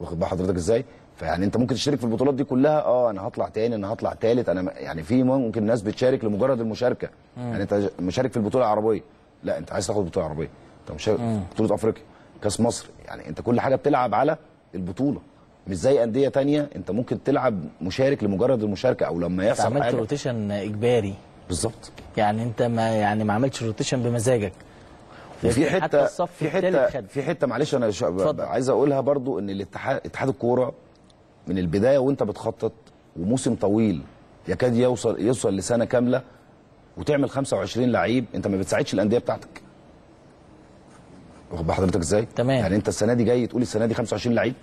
واخد بال حضرتك إزاي؟ فيعني أنت ممكن تشترك في البطولات دي كلها آه أنا هطلع تاني أنا هطلع تالت أنا يعني في ممكن ناس بتشارك لمجرد المشاركة. يعني أنت مشارك في البطولة العربية. لا أنت عايز تاخد بطولة عربية. أنت مشارك في بطولة أفريقيا كأس مصر. يعني أنت كل حاجة بتلعب على البطولة. مش زي أندية تانية أنت ممكن تلعب مشارك لمجرد المشاركة أو لما يحصل عملت حاجة. rotation إجباري. بالظبط يعني انت ما يعني ما عملتش rotation بمزاجك وفي حتى حتة الصف في حتة. في حتة معلش أنا. عايز أقولها برضو إن الاتحاد اتحاد الكورة من البداية وأنت بتخطط وموسم طويل يكاد يوصل يوصل لسنة كاملة وتعمل 25 لعيب أنت ما بتساعدش الأندية بتاعتك واخد بال حضرتك إزاي تمام. يعني أنت السنة دي جاي تقول السنة دي 25 لعيب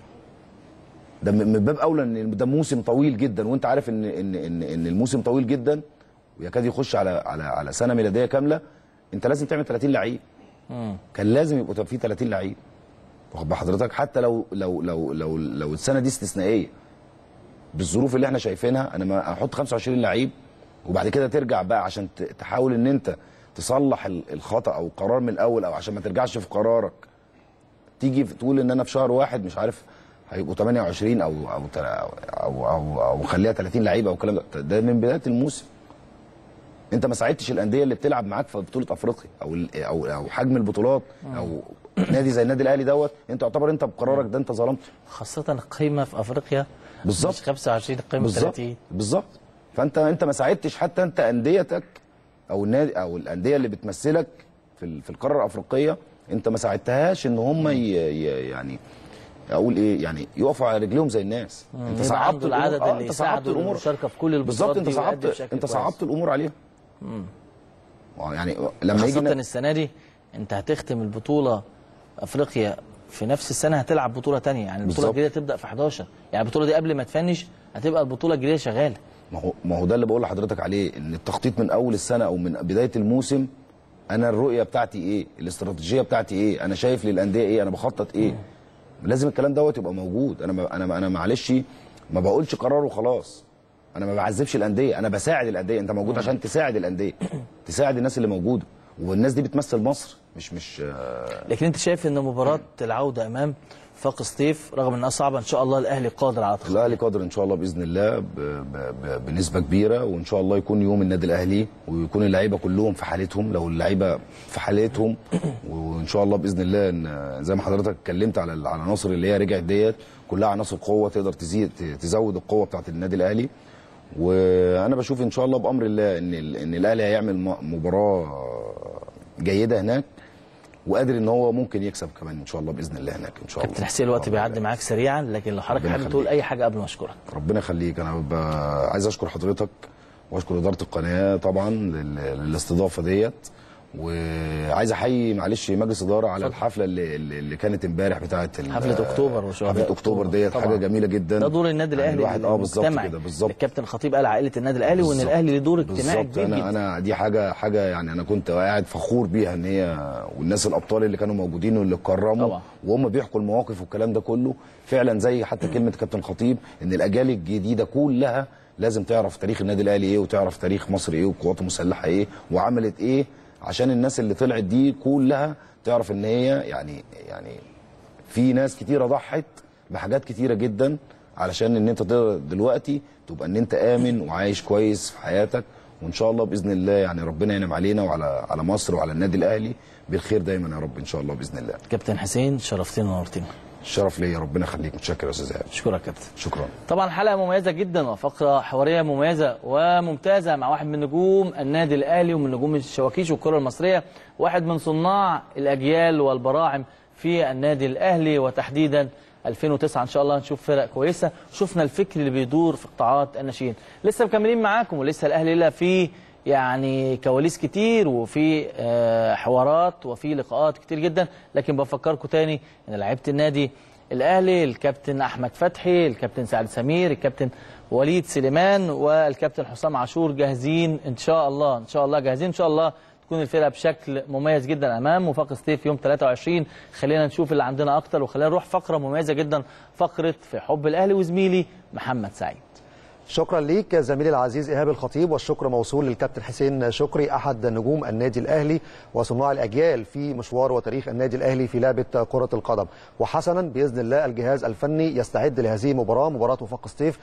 ده من من باب أولى إن ده موسم طويل جدا وأنت عارف ان ان ان, إن الموسم طويل جدا ويكاد يخش على على على سنة ميلادية كاملة انت لازم تعمل 30 لعيب. كان لازم يبقوا في 30 لعيب. واخد بال حضرتك حتى لو لو لو لو لو السنة دي استثنائية. بالظروف اللي إحنا شايفينها أنا ما أحط 25 لعيب وبعد كده ترجع بقى عشان تحاول ان انت تصلح ال- الخطأ أو القرار من الأول أو عشان ما ترجعش في قرارك. تيجي تقول ان أنا في شهر واحد مش عارف هيبقوا 28 أو أو أو أو أو خليها 30 لعيب أو الكلام ده. ده من بداية الموسم. انت ما ساعدتش الأندية اللي بتلعب معاك في بطولة أفريقيا أو أو أو حجم البطولات أو نادي زي النادي الأهلي دوت انت يعتبر انت بقرارك ده انت ظلمت خاصة القيمة في أفريقيا بالظبط. مش 25 القيمة بالظبط. 30 بالظبط. فانت انت ما ساعدتش حتى انت أنديتك أو النادي أو الأندية اللي بتمثلك في في القارة الأفريقية انت ما ساعدتهاش إن هم ي ي يعني أقول إيه يعني يقفوا على رجليهم زي الناس. انت صعبت العدد آه، اللي انت صعبت الأمور. للمشاركة في كل البطولات بالظبط انت صعبت انت. صعبت الأمور عليهم. يعني لما يجي خاصة ن- السنة دي انت هتختم البطولة أفريقيا في نفس السنة هتلعب بطولة تانية. يعني البطولة بالظبط. الجديدة تبدأ في 11 يعني البطولة دي قبل ما تفنش هتبقى البطولة الجديدة شغالة. ما هو ما هو ده اللي بقول لحضرتك عليه إن التخطيط من أول السنة أو من بداية الموسم أنا الرؤية بتاعتي إيه؟ الاستراتيجية بتاعتي إيه؟ أنا شايف للأندية إيه؟ أنا بخطط إيه؟ لازم الكلام دوت يبقى موجود. أنا ما أنا أنا معلش ما بقولش قرار وخلاص. أنا ما بعذبش الانديه أنا بساعد الانديه انت موجود عشان تساعد الانديه تساعد الناس اللي موجوده والناس دي بتمثل مصر مش مش آه، لكن انت شايف ان مباراة العودة امام فاق سطيف رغم انها صعبة ان شاء الله الاهلي قادر على تخطيطها الاهلي قادر ان شاء الله بإذن الله ب ب ب بنسبة كبيرة وان شاء الله يكون يوم النادي الاهلي ويكون اللعيبة كلهم في حالتهم لو اللعيبة في حالتهم وان شاء الله بإذن الله إن زي ما حضرتك اتكلمت على على العناصر اللي هي رجعت ديت كلها عناصر قوة تقدر تزيد تزود القوة بتاعت النادي الاهلي. وأنا بشوف ان شاء الله بامر الله ان ان الاهلي هيعمل مباراه جيده هناك وقادر ان هو ممكن يكسب كمان إن شاء الله بإذن الله هناك إن شاء الله كابتن حسين الوقت بيعدي معاك سريعا لكن لو حضرتك حابب تقول. أي حاجة قبل ما أشكرك ربنا يخليك أنا. عايز أشكر حضرتك وأشكر إدارة القناة طبعا لل... للاستضافة ديت وعايز احيي معلش مجلس اداره على الحفلة اللي اللي كانت امبارح بتاعه ال... حفلة أكتوبر وشهداء حفلة أكتوبر ديت. حاجة جميلة جدا ده دور النادي الأهلي الواحد آه بالظبط. كده بالظبط الكابتن خطيب قال عائلة النادي الأهلي وإن. الأهلي له دور اجتماعي كبير أنا جدا أنا دي حاجة حاجة يعني أنا كنت قاعد فخور بيها إن هي والناس الأبطال اللي كانوا موجودين واللي اتكرموا. وهم بيحكوا المواقف والكلام ده كله فعلا زي حتى كلمة كابتن خطيب إن الأجيال الجديدة كلها لازم تعرف تاريخ النادي الأهلي إيه وتعرف تاريخ مصر إيه وقواته المسلحه إيه وعملت إيه عشان الناس اللي طلعت دي كلها تعرف إن هي يعني يعني في ناس كتيرة ضحت بحاجات كتيرة جدا علشان إن أنت دلوقتي تبقى إن أنت آمن وعايش كويس في حياتك. وإن شاء الله بإذن الله يعني ربنا ينعم علينا وعلى على مصر وعلى النادي الأهلي. بالخير دايما يا رب إن شاء الله بإذن الله. كابتن حسين شرفتنا ونورتنا. الشرف ليا ربنا يخليك. متشكر يا أستاذ ايهاب اشكرك كابتن. شكرا. طبعا حلقة مميزة جدا وفقرة حوارية مميزة وممتازة مع واحد من نجوم النادي الأهلي ومن نجوم الشواكيش والكرة المصرية واحد من صناع الأجيال والبراعم في النادي الأهلي. وتحديدا 2009 إن شاء الله نشوف فرق كويسة. شفنا الفكر اللي بيدور في قطاعات الناشئين. لسه مكملين معاكم ولسه الأهلي ليله في يعني كواليس كتير وفي آه، حوارات وفي لقاءات كتير جدا لكن بفكركم تاني إن لعيبة النادي الأهلي الكابتن أحمد فتحي الكابتن سعد سمير الكابتن وليد سليمان والكابتن حسام عاشور جاهزين إن شاء الله إن شاء الله جاهزين إن شاء الله تكون الفرقة بشكل مميز جدا أمام وفاق ستيف يوم 23 خلينا نشوف اللي عندنا أكتر وخلينا نروح فقرة مميزة جدا فقرة في حب الأهلي وزميلي محمد سعيد. شكرا ليك زميلي العزيز إيهاب الخطيب والشكر موصول للكابتن حسين شكري أحد نجوم النادي الأهلي وصناع الأجيال في مشوار وتاريخ النادي الأهلي في لعبة كرة القدم. وحسنا بإذن الله الجهاز الفني يستعد لهذه المباراة مباراة وفاق سطيف